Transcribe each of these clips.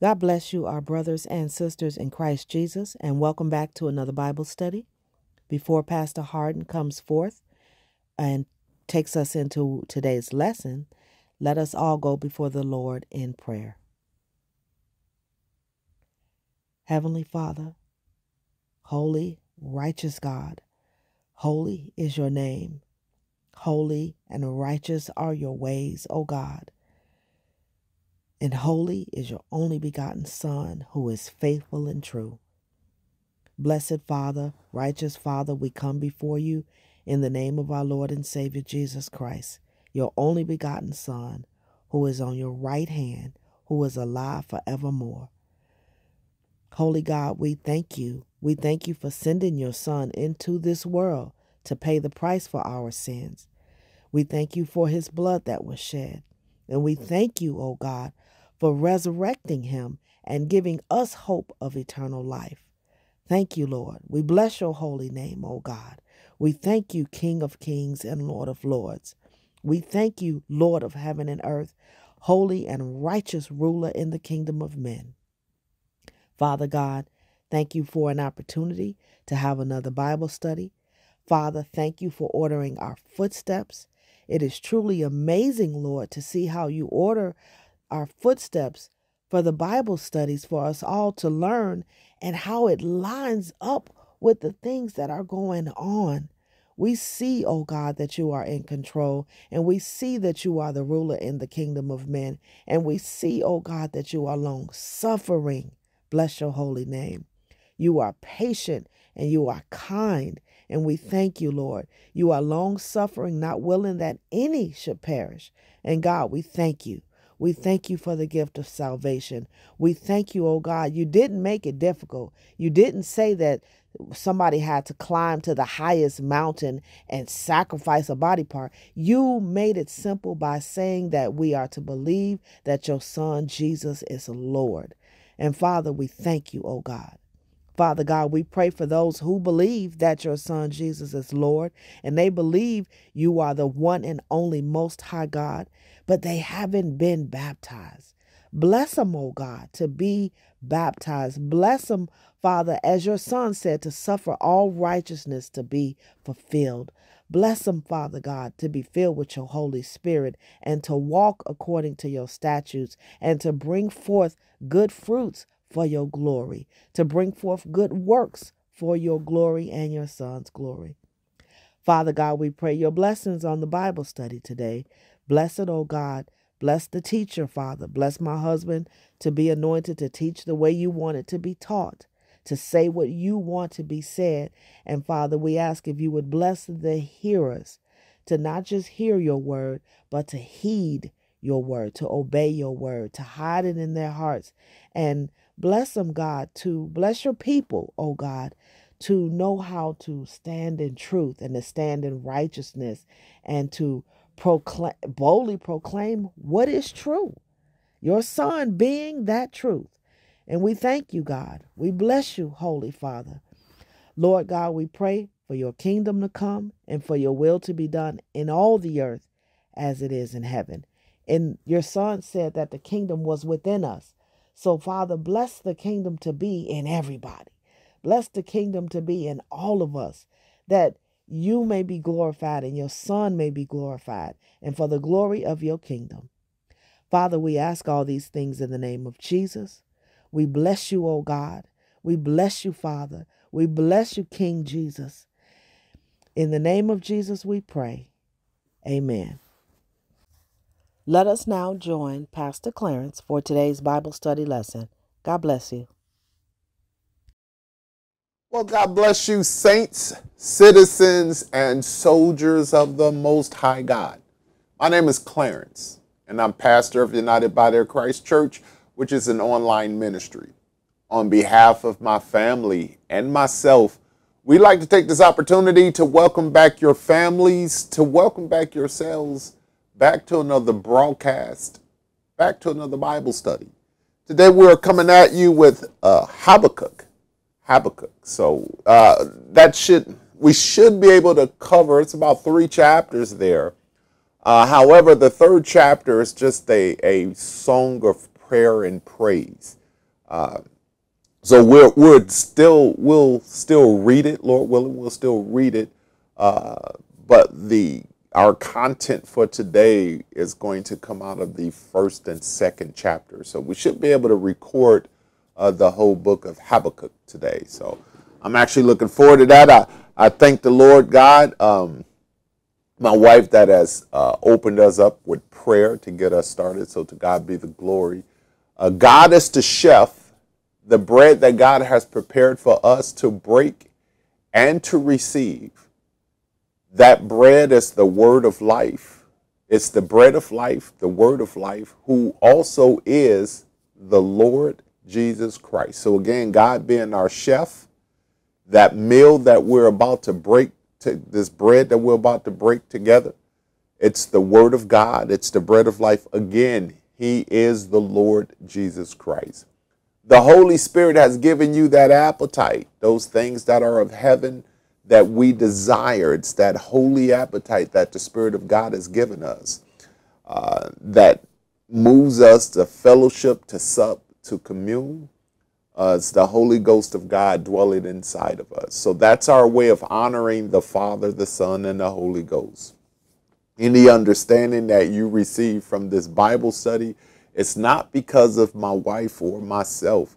God bless you, our brothers and sisters in Christ Jesus, and welcome back to another Bible study. Before Pastor Hardin comes forth and takes us into today's lesson, let us all go before the Lord in prayer. Heavenly Father, holy, righteous God, holy is your name. Holy and righteous are your ways, O God. And holy is your only begotten Son, who is faithful and true. Blessed Father, righteous Father, we come before you in the name of our Lord and Savior Jesus Christ, your only begotten Son, who is on your right hand, who is alive forevermore. Holy God, we thank you. We thank you for sending your Son into this world to pay the price for our sins. We thank you for his blood that was shed. And we thank you, O God, for resurrecting him and giving us hope of eternal life. Thank you, Lord. We bless your holy name, O God. We thank you, King of kings and Lord of lords. We thank you, Lord of heaven and earth, holy and righteous ruler in the kingdom of men. Father God, thank you for an opportunity to have another Bible study. Father, thank you for ordering our footsteps. It is truly amazing, Lord, to see how you order our footsteps for the Bible studies for us all to learn and how it lines up with the things that are going on. We see, oh God, that you are in control, and we see that you are the ruler in the kingdom of men, and we see, oh God, that you are long suffering. Bless your holy name. You are patient and you are kind, and we thank you, Lord. You are long suffering, not willing that any should perish. And God, we thank you we thank you for the gift of salvation. We thank you, oh God. You didn't make it difficult. You didn't say that somebody had to climb to the highest mountain and sacrifice a body part. You made it simple by saying that we are to believe that your son Jesus is Lord. And Father, we thank you, oh God. Father God, we pray for those who believe that your son Jesus is Lord and they believe you are the one and only most high God but they haven't been baptized. Bless them, O God, to be baptized. Bless them, Father, as your Son said, to suffer all righteousness to be fulfilled. Bless them, Father God, to be filled with your Holy Spirit and to walk according to your statutes and to bring forth good fruits for your glory, to bring forth good works for your glory and your Son's glory. Father God, we pray your blessings on the Bible study today. Blessed, O oh God, bless the teacher, Father. Bless my husband to be anointed to teach the way you want it to be taught, to say what you want to be said. And Father, we ask if you would bless the hearers to not just hear your word, but to heed your word, to obey your word, to hide it in their hearts. And bless them, God, to bless your people, oh God, to know how to stand in truth and to stand in righteousness and to proclaim, boldly proclaim what is true. Your Son being that truth. And we thank you, God. We bless you, Holy Father. Lord God, we pray for your kingdom to come and for your will to be done in all the earth as it is in heaven. And your Son said that the kingdom was within us. So, Father, bless the kingdom to be in everybody. Bless the kingdom to be in all of us. That you may be glorified and your Son may be glorified, and for the glory of your kingdom. Father, we ask all these things in the name of Jesus. We bless you, O God. We bless you, Father. We bless you, King Jesus. In the name of Jesus, we pray. Amen. Let us now join Pastor Clarence for today's Bible study lesson. God bless you. Well, God bless you, saints, citizens, and soldiers of the Most High God. My name is Clarence, and I'm pastor of United Body of Christ Church, which is an online ministry. On behalf of my family and myself, we'd like to take this opportunity to welcome back your families, to welcome back yourselves back to another broadcast, back to another Bible study. Today we're coming at you with uh, Habakkuk Habakkuk. So uh, that should we should be able to cover. It's about three chapters there. Uh, however, the third chapter is just a, a song of prayer and praise. Uh, so we're we're still we'll still read it, Lord willing, we'll still read it. Uh, but the our content for today is going to come out of the first and second chapter. So we should be able to record uh, the whole book of Habakkuk today. So I'm actually looking forward to that. I, I thank the Lord God, um, my wife that has uh, opened us up with prayer to get us started. So to God be the glory. Uh, God is the chef, the bread that God has prepared for us to break and to receive that bread is the word of life. It's the bread of life, the word of life, who also is the Lord Jesus Christ. So again, God being our chef, that meal that we're about to break, to, this bread that we're about to break together, it's the word of God. It's the bread of life. Again, he is the Lord Jesus Christ. The Holy Spirit has given you that appetite, those things that are of heaven that we desire. It's that holy appetite that the Spirit of God has given us uh, that moves us to fellowship, to sup, to commune. Uh, it's the Holy Ghost of God dwelling inside of us. So that's our way of honoring the Father, the Son, and the Holy Ghost. Any understanding that you receive from this Bible study, it's not because of my wife or myself.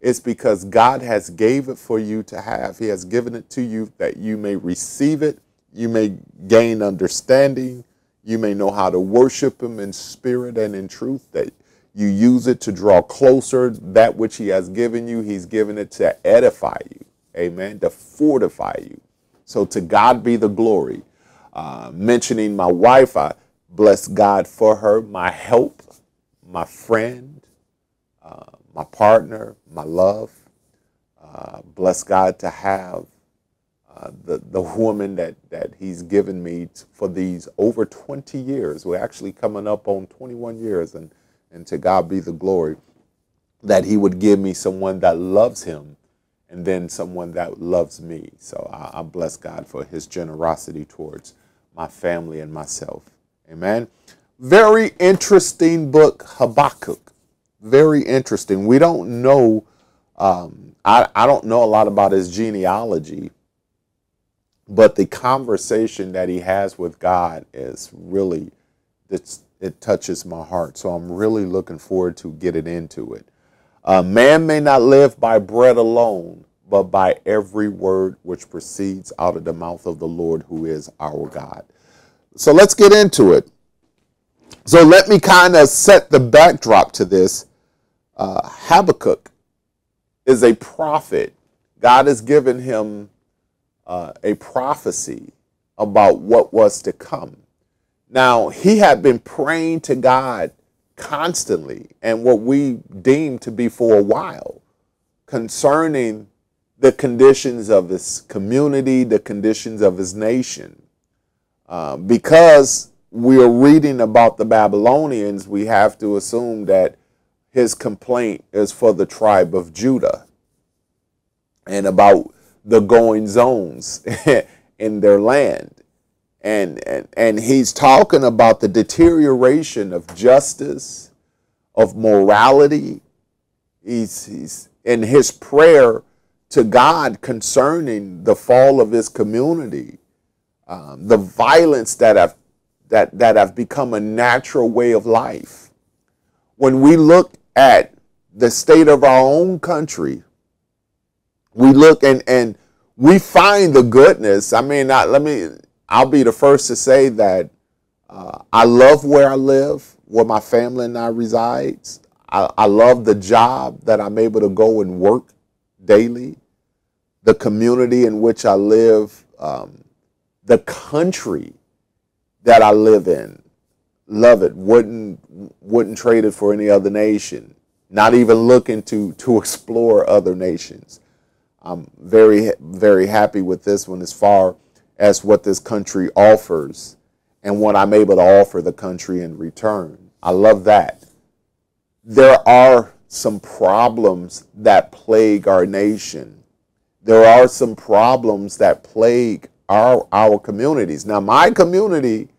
It's because God has gave it for you to have. He has given it to you that you may receive it, you may gain understanding, you may know how to worship him in spirit and in truth, that you use it to draw closer that which he has given you. He's given it to edify you. Amen. To fortify you. So to God be the glory. Uh, mentioning my wife, I bless God for her, my help, my friend, uh, my partner, my love. Uh, bless God to have uh, the, the woman that, that He's given me for these over 20 years. We're actually coming up on 21 years, and, and to God be the glory that He would give me someone that loves Him and then someone that loves me. So I, I bless God for His generosity towards my family and myself. Amen. Very interesting book, Habakkuk very interesting. We don't know, um, I, I don't know a lot about his genealogy, but the conversation that he has with God is really, it's, it touches my heart. So I'm really looking forward to getting into it. Uh, man may not live by bread alone, but by every word which proceeds out of the mouth of the Lord, who is our God. So let's get into it. So let me kind of set the backdrop to this uh, Habakkuk is a prophet. God has given him uh, a prophecy about what was to come. Now, he had been praying to God constantly and what we deem to be for a while concerning the conditions of his community, the conditions of his nation. Uh, because we're reading about the Babylonians, we have to assume that his complaint is for the tribe of Judah and about the going zones in their land. And, and, and he's talking about the deterioration of justice, of morality. He's, he's in his prayer to God concerning the fall of his community, um, the violence that have, that, that have become a natural way of life. When we look at the state of our own country, we look and, and we find the goodness. I mean, I, let me, I'll be the first to say that uh, I love where I live, where my family and I resides. I, I love the job that I'm able to go and work daily, the community in which I live, um, the country that I live in love it. Wouldn't wouldn't trade it for any other nation. Not even looking to to explore other nations. I'm very very happy with this one as far as what this country offers and what I'm able to offer the country in return. I love that. There are some problems that plague our nation. There are some problems that plague our our communities. Now my community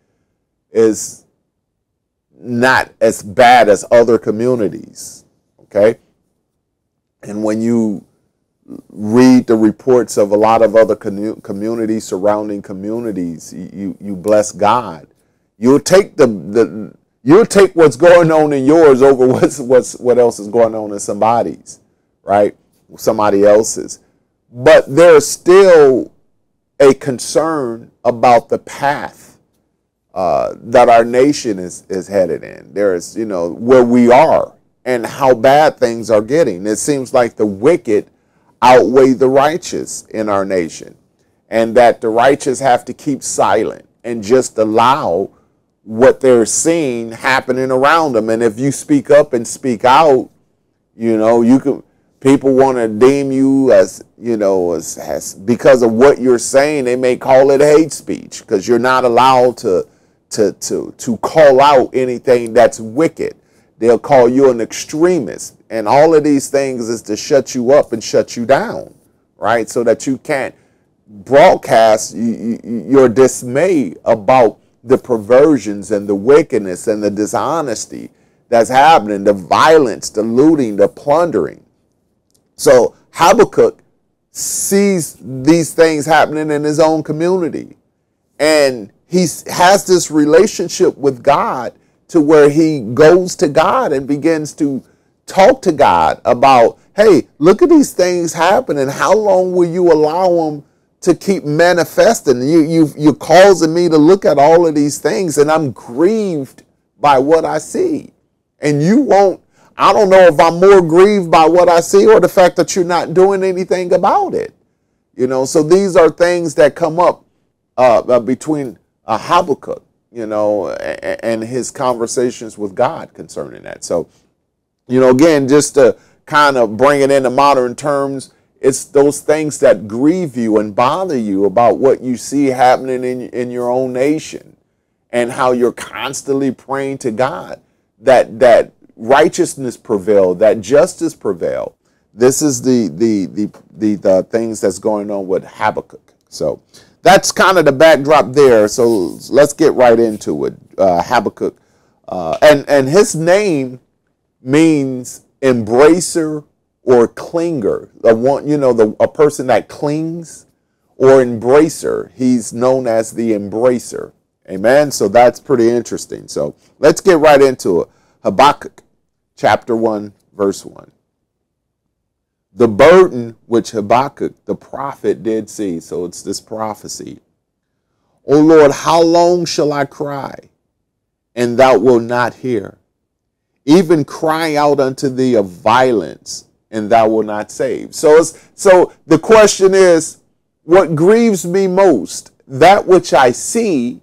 is not as bad as other communities. Okay? And when you read the reports of a lot of other communities, surrounding communities, you, you bless God. You'll take the, the you'll take what's going on in yours over what's what's what else is going on in somebody's, right? Somebody else's. But there's still a concern about the path uh, that our nation is is headed in. There's you know where we are and how bad things are getting. It seems like the wicked outweigh the righteous in our nation, and that the righteous have to keep silent and just allow what they're seeing happening around them. And if you speak up and speak out, you know, you can people want to deem you as you know as, as because of what you're saying they may call it hate speech because you're not allowed to to to to call out anything that's wicked they'll call you an extremist. And all of these things is to shut you up and shut you down right? So that you can't broadcast your dismay about the perversions and the wickedness and the dishonesty that's happening the violence the looting the plundering. So Habakkuk sees these things happening in his own community. And he has this relationship with God to where he goes to God and begins to talk to God about, hey, look at these things happening. How long will you allow them to keep manifesting? You, you, you're causing me to look at all of these things, and I'm grieved by what I see. And you won't I don't know if I'm more grieved by what I see or the fact that you're not doing anything about it. You know, so these are things that come up uh, uh between uh, Habakkuk, you know, and, his conversations with God concerning that. So, you know, again, just to kind of bring it into modern terms, it's those things that grieve you and bother you about what you see happening in, in your own nation and how you're constantly praying to God that that righteousness prevail, that justice prevail. This is the the the the, the things that's going on with Habakkuk. So that's kind of the backdrop there. So let's get right into it. Uh, Habakkuk, uh, and and his name means embracer or clinger. The one, you know, the a person that clings or embracer. He's known as the embracer. Amen. So that's pretty interesting. So let's get right into it. Habakkuk chapter 1, verse 1. The burden which Habakkuk the prophet did see, so it's this prophecy. O Lord, how long shall I cry, and thou wilt not hear? Even cry out unto thee of violence, and thou wilt not save. So, so the question is, what grieves me most, that which I see,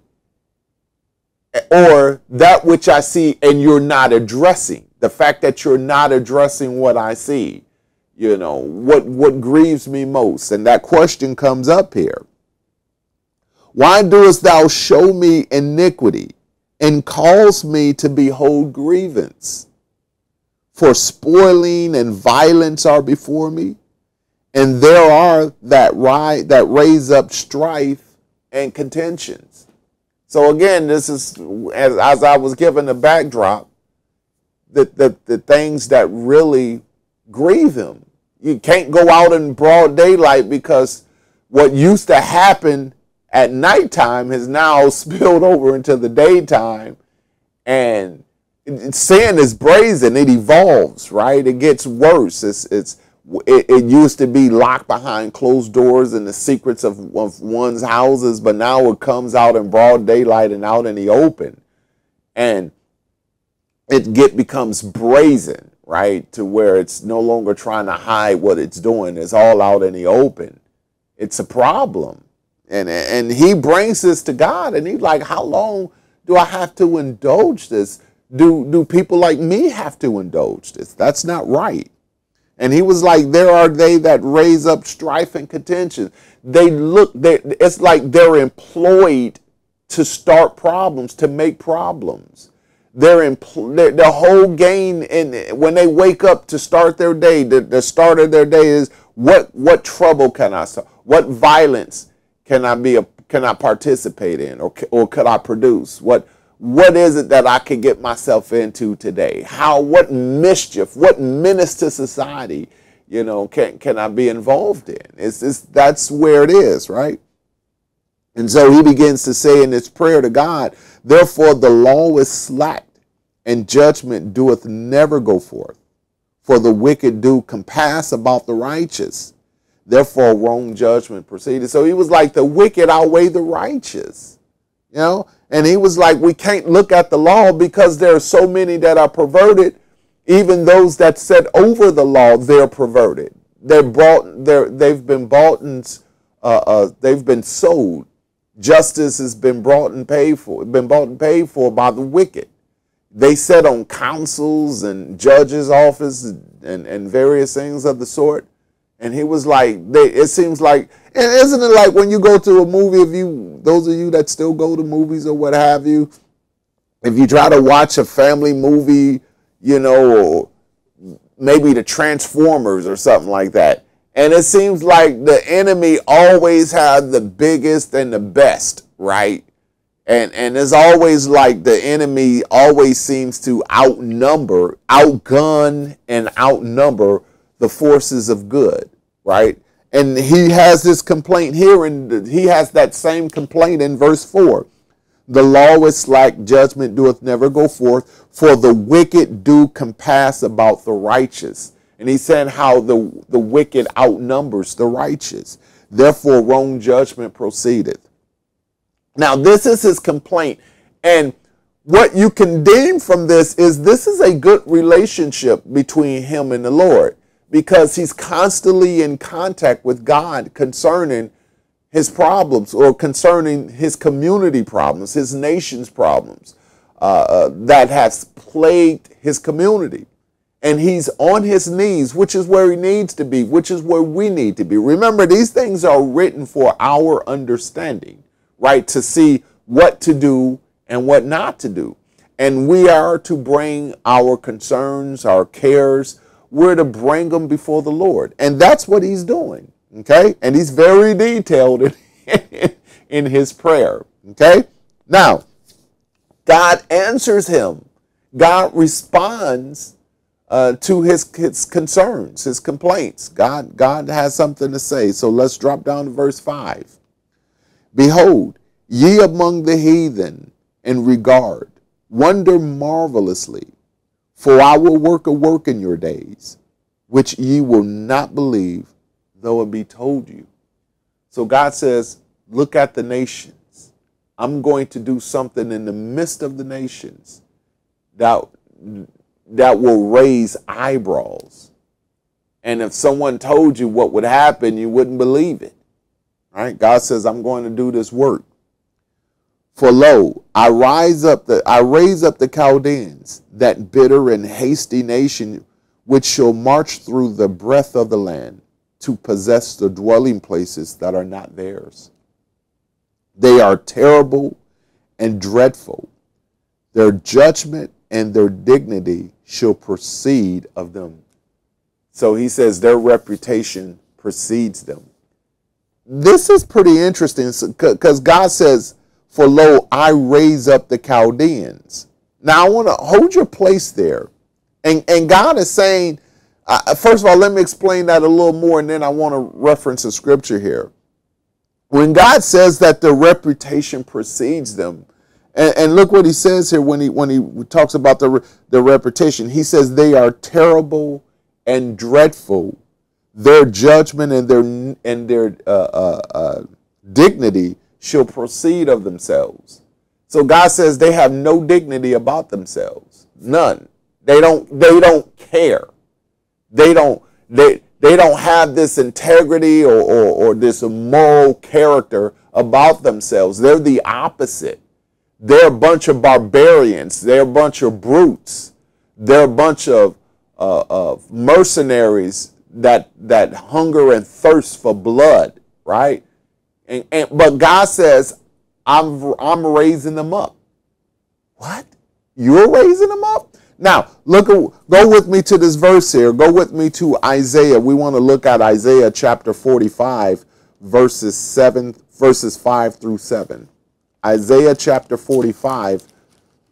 or that which I see and you're not addressing? the fact that you're not addressing what I see, you know, what, what grieves me most? And that question comes up here. Why doest thou show me iniquity and cause me to behold grievance? For spoiling and violence are before me, and there are that rise, that raise up strife and contentions. So again, this is as, as I was given the backdrop the, the, the things that really grieve him. You can't go out in broad daylight because what used to happen at nighttime has now spilled over into the daytime. And sin is brazen. It evolves, right? It gets worse. It's, it's, it, it, used to be locked behind closed doors and the secrets of, of one's houses, but now it comes out in broad daylight and out in the open. And it get becomes brazen, right? To where it's no longer trying to hide what it's doing. It's all out in the open. It's a problem. And and he brings this to God and he's like, How long do I have to indulge this? Do do people like me have to indulge this? That's not right. And he was like, There are they that raise up strife and contention. They look, they, it's like they're employed to start problems, to make problems their, empl- their, whole gain in when they wake up to start their day the, the start of their day is what what trouble can i solve what violence can i be a can i participate in or, or could i produce what what is it that i could get myself into today how what mischief what menace to society you know, can can I be involved in? It's, it's that's where it is, right? And so he begins to say in his prayer to God, therefore the law is slacked, and judgment doeth never go forth. For the wicked do compass about the righteous. Therefore wrong judgment proceeded. So he was like the wicked outweigh the righteous. You know? And he was like, we can't look at the law because there are so many that are perverted. Even those that set over the law, they're perverted. They're brought, they're, they've been bought and uh, uh, they've been sold Justice has been brought and paid for, been bought and paid for by the wicked. They sit on councils and judges' office and, and various things of the sort. And he was like, they, it seems like, and isn't it like when you go to a movie, if you, those of you that still go to movies or what have you, if you try to watch a family movie, you know, maybe the Transformers or something like that, and it seems like the enemy always has the biggest and the best, right? And and it's always like the enemy always seems to outnumber, outgun, and outnumber the forces of good, right? And he has this complaint here, and he has that same complaint in verse 4. The law is slack, judgment doeth never go forth, for the wicked do compass about the righteous. And he said how the, the wicked outnumbers the righteous. Therefore, wrong judgment proceedeth. Now, this is his complaint. And what you can deem from this is this is a good relationship between him and the Lord because he's constantly in contact with God concerning his problems or concerning his community problems, his nation's problems uh, uh, that has plagued his community and he's on his knees, which is where he needs to be, which is where we need to be. Remember, these things are written for our understanding, right? To see what to do and what not to do. And we are to bring our concerns, our cares, we're to bring them before the Lord. And that's what he's doing, okay? And he's very detailed in, in his prayer, okay? Now, God answers him. God responds uh, to his, his concerns, his complaints. God, God has something to say. So let's drop down to verse 5. Behold, ye among the heathen in regard, wonder marvelously, for I will work a work in your days, which ye will not believe, though it be told you. So God says, Look at the nations. I'm going to do something in the midst of the nations that that will raise eyebrows. And if someone told you what would happen, you wouldn't believe it. Right? God says, I'm going to do this work. For lo, I rise up the I raise up the Chaldeans, that bitter and hasty nation which shall march through the breadth of the land to possess the dwelling places that are not theirs. They are terrible and dreadful. Their judgment and their dignity shall proceed of them. So he says their reputation precedes them. This is pretty interesting because God says, For lo, I raise up the Chaldeans. Now I want to hold your place there. And, and God is saying, uh, first of all, let me explain that a little more, and then I want to reference a scripture here. When God says that the reputation precedes them, and, and, look what he says here when he when he talks about the the repetition. He says they are terrible and dreadful. Their judgment and their and their uh, uh, uh, dignity shall proceed of themselves. So God says they have no dignity about themselves, none. They don't they don't care. They don't they they don't have this integrity or, or, or this moral character about themselves. They're the opposite. They're a bunch of barbarians. They're a bunch of brutes. They're a bunch of, uh, of mercenaries that that hunger and thirst for blood, right? And, and but God says, I'm I'm raising them up. What? You're raising them up? Now, look go with me to this verse here. Go with me to Isaiah. We want to look at Isaiah chapter 45 verses 7 verses 5 through 7. Isaiah chapter 45,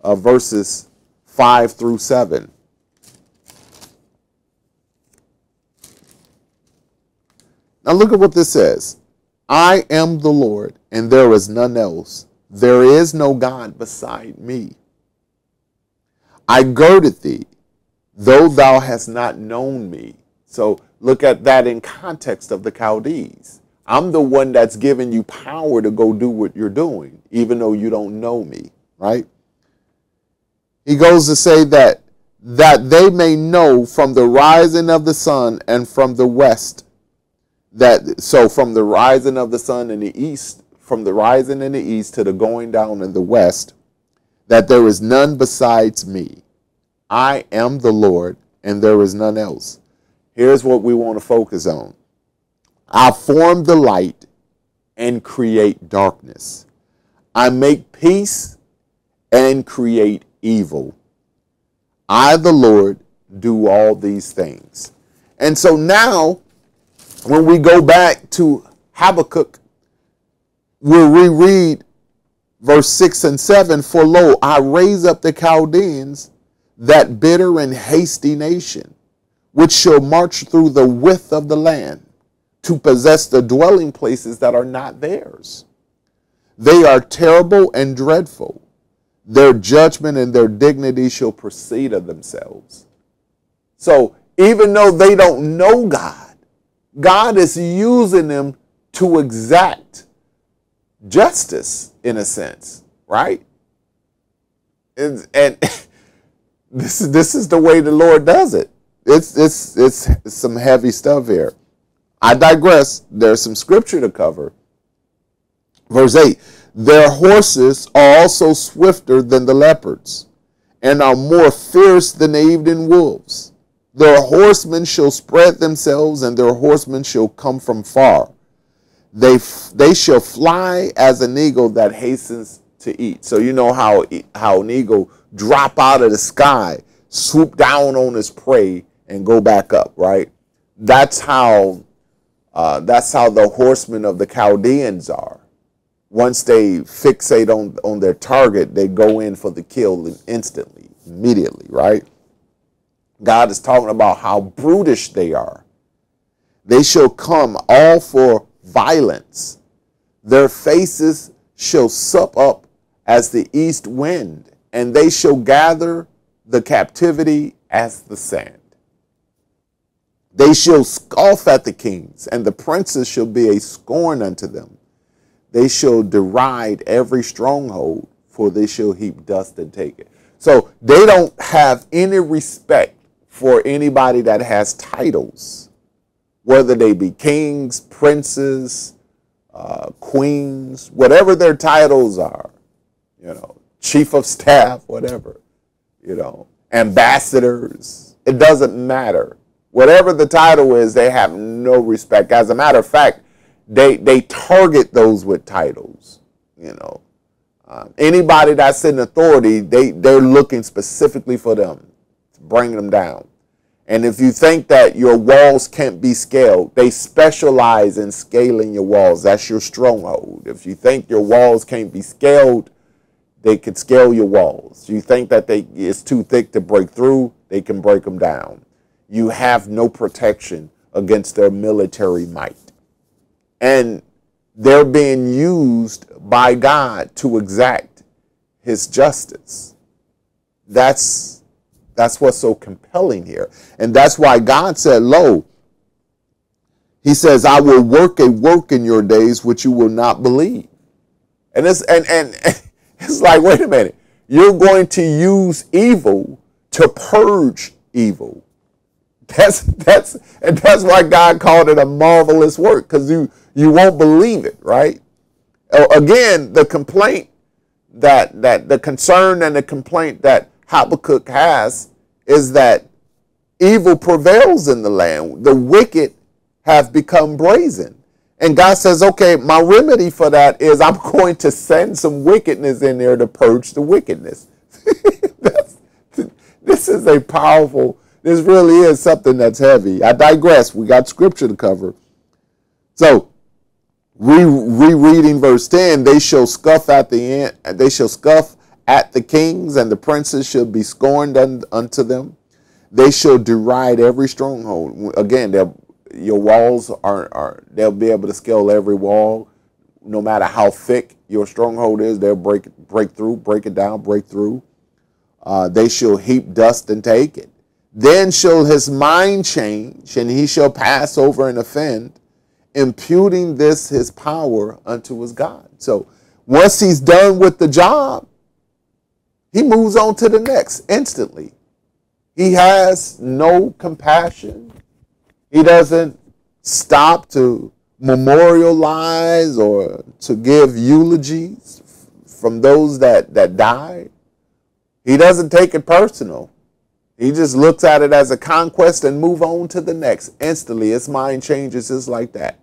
uh, verses 5 through 7. Now look at what this says I am the Lord, and there is none else. There is no God beside me. I girded thee, though thou hast not known me. So look at that in context of the Chaldees. I'm the one that's giving you power to go do what you're doing, even though you don't know me, right? He goes to say that that they may know from the rising of the sun and from the west that so from the rising of the sun in the east from the rising in the east to the going down in the west that there is none besides me. I am the lord and there is none else. Here's what we want to focus on i form the light and create darkness. I make peace and create evil. I the lord do all these things. And so now when we go back to Habakkuk, we'll reread verse 6 and 7 For lo, I raise up the Chaldeans, that bitter and hasty nation, which shall march through the width of the land to possess the dwelling places that are not theirs. They are terrible and dreadful. Their judgment and their dignity shall proceed of themselves. So, even though they don't know God, God is using them to exact justice in a sense, right? And, and this is this is the way the Lord does it. It's it's it's some heavy stuff here. I digress. There's some scripture to cover. Verse 8 Their horses are also swifter than the leopards, and are more fierce than the evening wolves. Their horsemen shall spread themselves, and their horsemen shall come from far. They, they shall fly as an eagle that hastens to eat. So you know how, how an eagle drop out of the sky, swoop down on his prey, and go back up, right? That's how uh, that's how the horsemen of the Chaldeans are. Once they fixate on, on their target, they go in for the kill instantly, immediately, right? God is talking about how brutish they are. They shall come all for violence. Their faces shall sup up as the east wind, and they shall gather the captivity as the sand. They shall scoff at the kings, and the princes shall be a scorn unto them. They shall deride every stronghold, for they shall heap dust and take it. So they don't have any respect for anybody that has titles, whether they be kings, princes, uh, queens, whatever their titles are, you know, chief of staff, whatever, you know, ambassadors. It doesn't matter. Whatever the title is, they have no respect. As a matter of fact, they they target those with titles. You know, um, anybody that's in authority, they they're looking specifically for them to bring them down. And if you think that your walls can't be scaled, they specialize in scaling your walls. That's your stronghold. If you think your walls can't be scaled, they can scale your walls. You think that they it's too thick to break through, they can break them down. You have no protection against their military might. And they're being used by God to exact his justice. That's that's what's so compelling here. And that's why God said, Lo, he says, I will work a work in your days which you will not believe. And it's and and it's like, wait a minute, you're going to use evil to purge evil. That's that's and that's why God called it a marvelous work, because you you won't believe it, right? Again, the complaint that that the concern and the complaint that Habakkuk has is that evil prevails in the land. The wicked have become brazen. And God says, okay, my remedy for that is I'm going to send some wickedness in there to purge the wickedness. this is a powerful, this really is something that's heavy. I digress. We got scripture to cover. So, re- rereading verse 10, they shall scuff at the end, they shall scuff at the kings, and the princes shall be scorned unto them. They shall deride every stronghold. Again, your walls are, are they'll be able to scale every wall, no matter how thick your stronghold is. They'll break break through, break it down, break through. Uh, they shall heap dust and take it. Then shall his mind change, and he shall pass over and offend, imputing this his power unto his God. So once he's done with the job, he moves on to the next instantly. He has no compassion. He doesn't stop to memorialize or to give eulogies from those that, that died. He doesn't take it personal. He just looks at it as a conquest and move on to the next. Instantly, his mind changes just like that.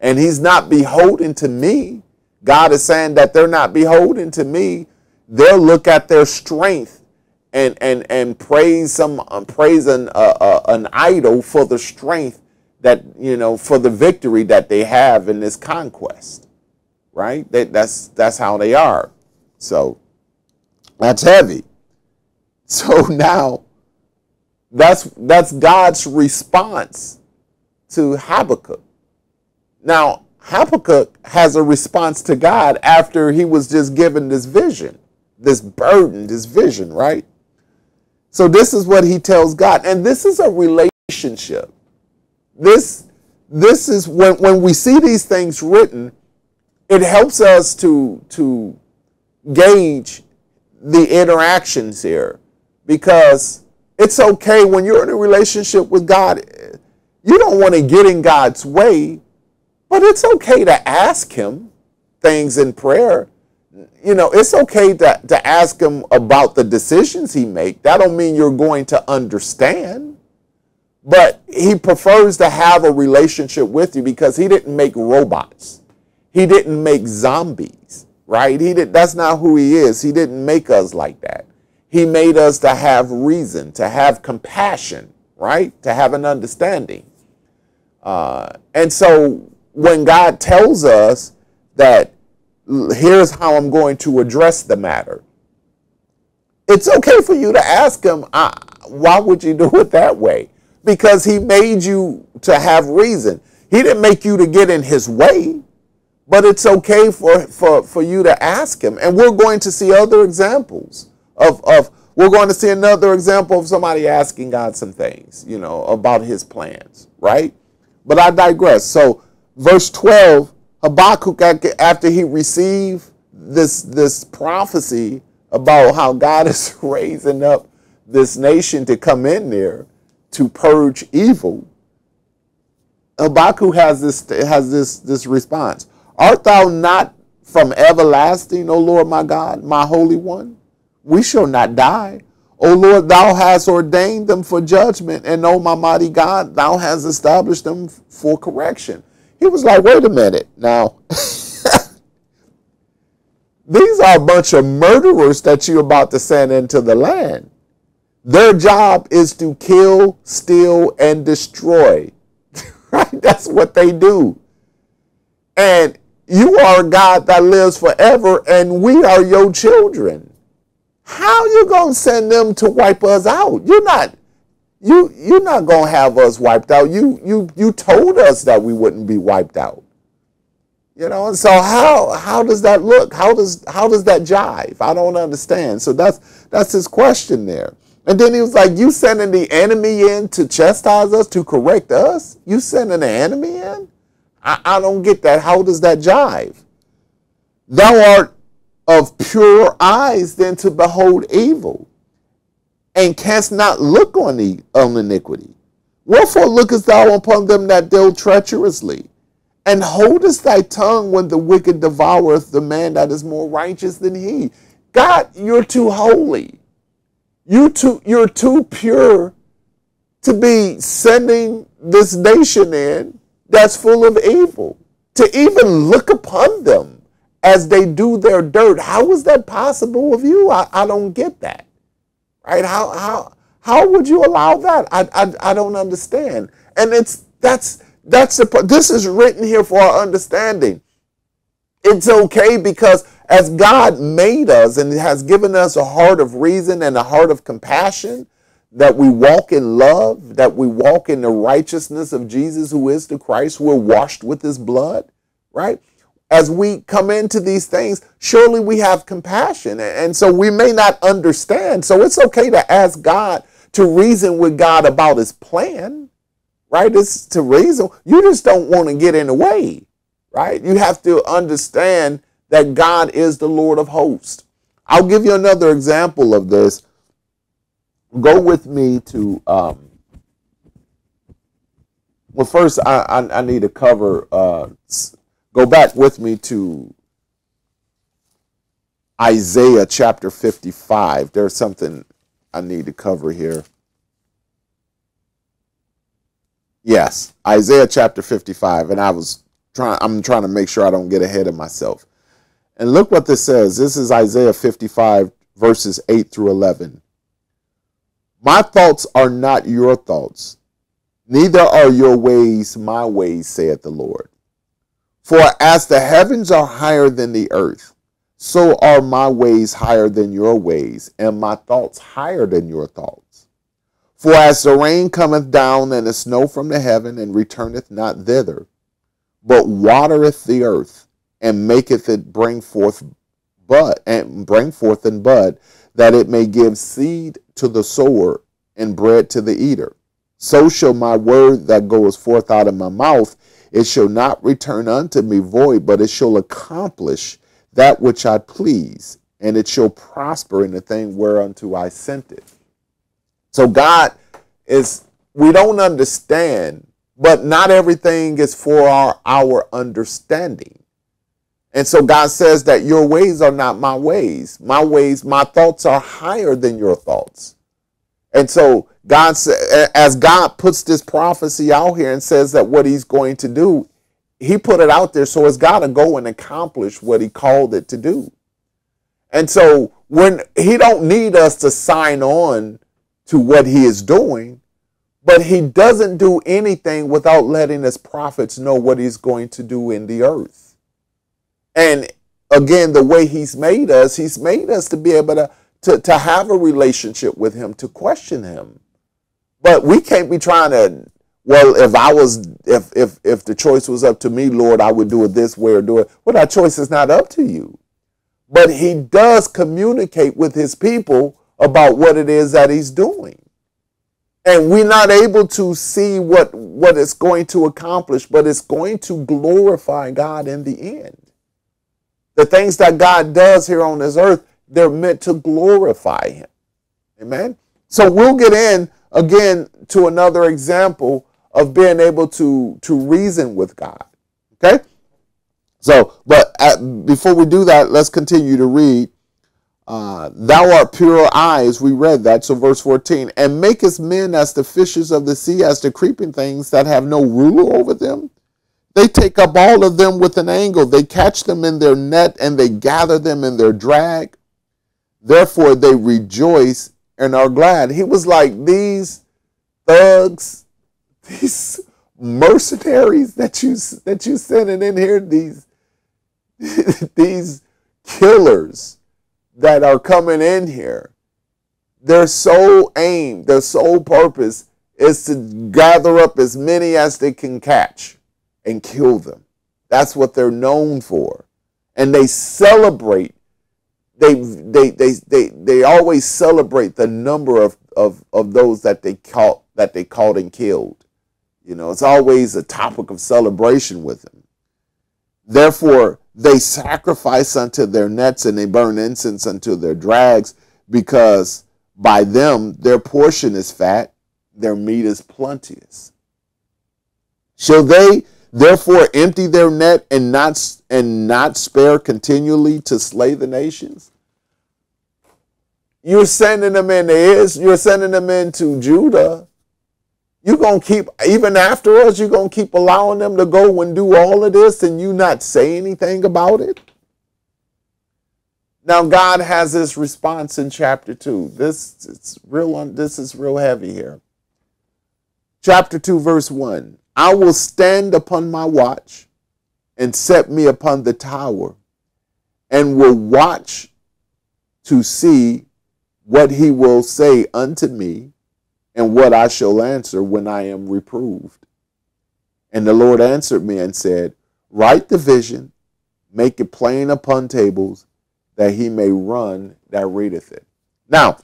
And he's not beholden to me. God is saying that they're not beholden to me. They'll look at their strength and and and praise some uh, praise an uh, uh, an idol for the strength that you know for the victory that they have in this conquest right they, that's that's how they are so that's heavy so now that's that's god's response to habakkuk now habakkuk has a response to god after he was just given this vision this burden this vision right so this is what he tells God. And this is a relationship. This this is when, when we see these things written, it helps us to to gauge the interactions here because it's okay when you're in a relationship with God, you don't want to get in God's way, but it's okay to ask him things in prayer you know, it's okay to, to ask him about the decisions he make. That don't mean you're going to understand. But he prefers to have a relationship with you because he didn't make robots. He didn't make zombies, right? He did that's not who he is. He didn't make us like that. He made us to have reason, to have compassion, right? To have an understanding. Uh, and so when God tells us that here's how I'm going to address the matter. It's okay for you to ask him, why would you do it that way? Because he made you to have reason. He didn't make you to get in his way, but it's okay for, for, for you to ask him. And we're going to see other examples of, of, we're going to see another example of somebody asking God some things, you know, about his plans, right? But I digress. So, verse 12 Habakkuk, after he received this, this prophecy about how God is raising up this nation to come in there to purge evil, Habakkuk has this has this this response. Art thou not from everlasting, O Lord my God, my Holy One? We shall not die. O Lord, thou hast ordained them for judgment, and O my mighty God, thou hast established them for correction. He was like, wait a minute now. These are a bunch of murderers that you're about to send into the land. Their job is to kill, steal, and destroy. right? That's what they do. And you are a God that lives forever, and we are your children. How you gonna send them to wipe us out? You're not you you're not gonna have us wiped out. You you you told us that we wouldn't be wiped out. You know, and so how how does that look? How does how does that jive? I don't understand. So that's that's his question there. And then he was like, You sending the enemy in to chastise us, to correct us? You sending the enemy in? I, I don't get that. How does that jive? Thou art of pure eyes than to behold evil and canst not look on the on iniquity. Wherefore lookest thou upon them that deal treacherously, and holdest thy tongue when the wicked devoureth the man that is more righteous than he? God, you're too holy. You too, you're too pure to be sending this nation in that's full of evil. To even look upon them as they do their dirt. How is that possible of you? I, I don't get that. Right? How how how would you allow that? I I, I don't understand. And it's that's that's the this is written here for our understanding. It's okay because as God made us and has given us a heart of reason and a heart of compassion, that we walk in love, that we walk in the righteousness of Jesus, who is the Christ, we're washed with his blood, right? As we come into these things, surely we have compassion. And so we may not understand. So it's okay to ask God to reason with God about his plan, right? It's to reason. You just don't want to get in the way, right? You have to understand that God is the Lord of hosts. I'll give you another example of this. Go with me to, um, well, first I, I, I need to cover, uh, go back with me to Isaiah chapter 55. There's something I need to cover here. Yes, Isaiah chapter 55. And I was trying, I'm trying to make sure I don't get ahead of myself. And look what this says. This is Isaiah 55, verses 8 through 11. My thoughts are not your thoughts, neither are your ways my ways, saith the Lord. For as the heavens are higher than the earth, so are my ways higher than your ways, and my thoughts higher than your thoughts. For as the rain cometh down and the snow from the heaven, and returneth not thither, but watereth the earth, and maketh it bring forth bud, and bring forth and bud, that it may give seed to the sower and bread to the eater. So shall my word that goeth forth out of my mouth, it shall not return unto me void, but it shall accomplish that which I please, and it shall prosper in the thing whereunto I sent it. So God is, we don't understand, but not everything is for our, our understanding. And so God says that your ways are not my ways. My ways, my thoughts are higher than your thoughts. And so God, as God puts this prophecy out here and says that what He's going to do, He put it out there, so it's got to go and accomplish what He called it to do. And so when He don't need us to sign on to what He is doing, but He doesn't do anything without letting His prophets know what He's going to do in the earth. And again, the way he's made us, he's made us to be able to, to, to have a relationship with him, to question him. But we can't be trying to, well, if I was, if, if, if the choice was up to me, Lord, I would do it this way or do it. Well, that choice is not up to you. But he does communicate with his people about what it is that he's doing. And we're not able to see what, what it's going to accomplish, but it's going to glorify God in the end. The things that God does here on this earth, they're meant to glorify Him. Amen. So we'll get in again to another example of being able to, to reason with God. Okay? So, but at, before we do that, let's continue to read. Uh, Thou art pure eyes, we read that. So, verse 14, and makest men as the fishes of the sea, as the creeping things that have no ruler over them. They take up all of them with an angle. They catch them in their net and they gather them in their drag. Therefore, they rejoice and are glad. He was like, These thugs, these mercenaries that you that you sending in here, these these killers that are coming in here, their sole aim, their sole purpose is to gather up as many as they can catch and kill them. That's what they're known for. And they celebrate, they they they they, they always celebrate the number of, of, of those that they caught that they caught and killed. You know, it's always a topic of celebration with them. Therefore, they sacrifice unto their nets and they burn incense unto their drags, because by them their portion is fat, their meat is plenteous. Shall they Therefore, empty their net and not and not spare continually to slay the nations. You're sending them into is you're sending them into Judah. You're gonna keep even after us, you're gonna keep allowing them to go and do all of this and you not say anything about it. Now God has this response in chapter two. This it's real this is real heavy here. Chapter 2, verse 1. I will stand upon my watch and set me upon the tower and will watch to see what he will say unto me and what I shall answer when I am reproved. And the Lord answered me and said, Write the vision, make it plain upon tables, that he may run that readeth it. Now,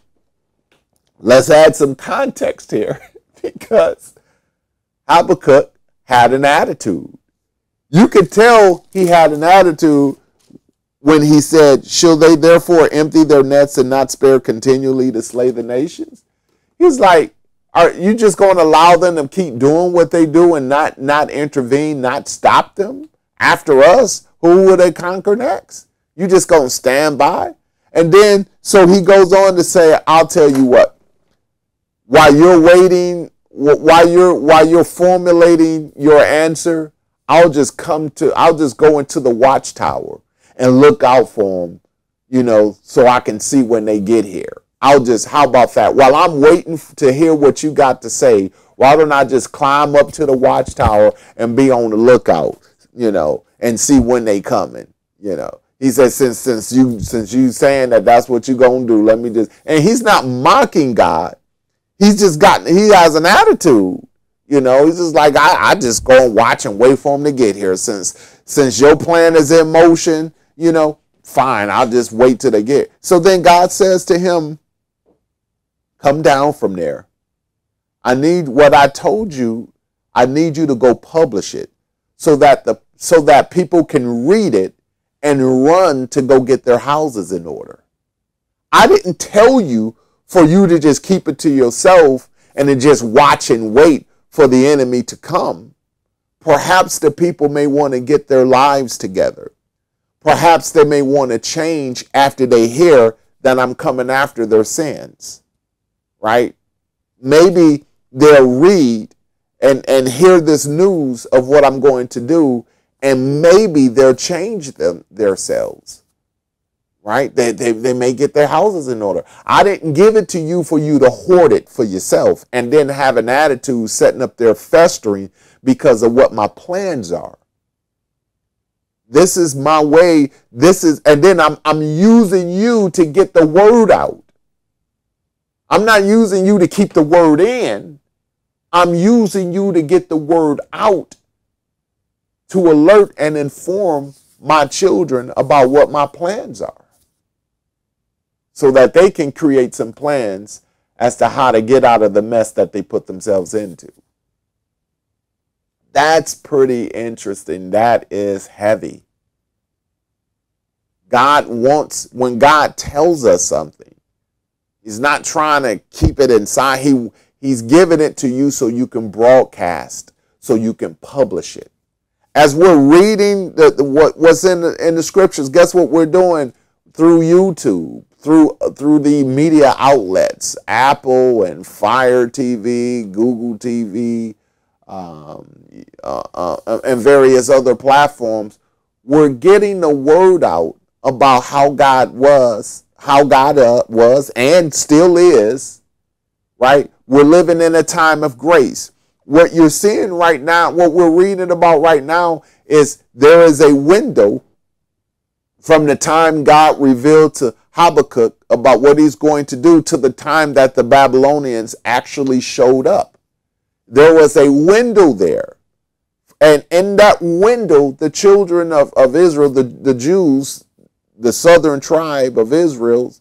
let's add some context here because Habakkuk had an attitude. You could tell he had an attitude when he said, Shall they therefore empty their nets and not spare continually to slay the nations? He's like, Are you just going to allow them to keep doing what they do and not, not intervene, not stop them? After us, who will they conquer next? You just going to stand by? And then, so he goes on to say, I'll tell you what, while you're waiting, while you're, while you're formulating your answer, I'll just come to, I'll just go into the watchtower and look out for them, you know, so I can see when they get here. I'll just, how about that? While I'm waiting to hear what you got to say, why don't I just climb up to the watchtower and be on the lookout, you know, and see when they coming, you know? He said, since since you since you saying that that's what you gonna do, let me just. And he's not mocking God. He's just got he has an attitude. You know, he's just like I, I just go and watch and wait for him to get here. Since since your plan is in motion, you know, fine, I'll just wait till they get. So then God says to him, Come down from there. I need what I told you, I need you to go publish it so that the so that people can read it and run to go get their houses in order. I didn't tell you for you to just keep it to yourself and to just watch and wait for the enemy to come. Perhaps the people may want to get their lives together. Perhaps they may want to change after they hear that I'm coming after their sins, right? Maybe they'll read and, and hear this news of what I'm going to do, and maybe they'll change them themselves, right? They, they, they may get their houses in order. I didn't give it to you for you to hoard it for yourself and then have an attitude setting up there festering because of what my plans are. This is my way. This is, and then I'm, I'm using you to get the word out. I'm not using you to keep the word in. I'm using you to get the word out to alert and inform my children about what my plans are so that they can create some plans as to how to get out of the mess that they put themselves into. That's pretty interesting. That is heavy. God wants, when God tells us something, He's not trying to keep it inside. He, he's giving it to you so you can broadcast, so you can publish it. As we're reading the, the, what, what's in the, in the scriptures, guess what we're doing through YouTube, through through the media outlets, Apple and Fire TV, Google TV, um, uh, uh, and various other platforms, we're getting the word out about how God was, how God uh, was, and still is, right? We're living in a time of grace. What you're seeing right now, what we're reading about right now, is there is a window from the time God revealed to Habakkuk about what he's going to do to the time that the Babylonians actually showed up. There was a window there. And in that window, the children of, of Israel, the, the Jews, the southern tribe of Israel,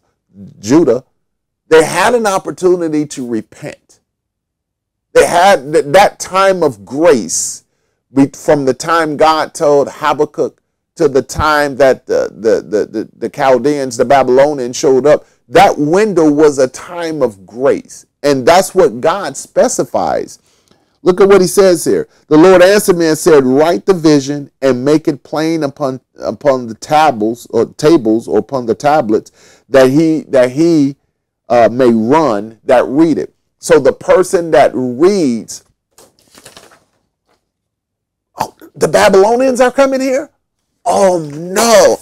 Judah, they had an opportunity to repent. They had that time of grace from the time God told Habakkuk to the time that the, the, the, the, the Chaldeans, the Babylonians showed up. That window was a time of grace. And that's what God specifies Look at what he says here. The Lord answered me and said, Write the vision and make it plain upon upon the tables or tables or upon the tablets that he that he uh, may run that read it. So the person that reads, oh, the Babylonians are coming here. Oh no!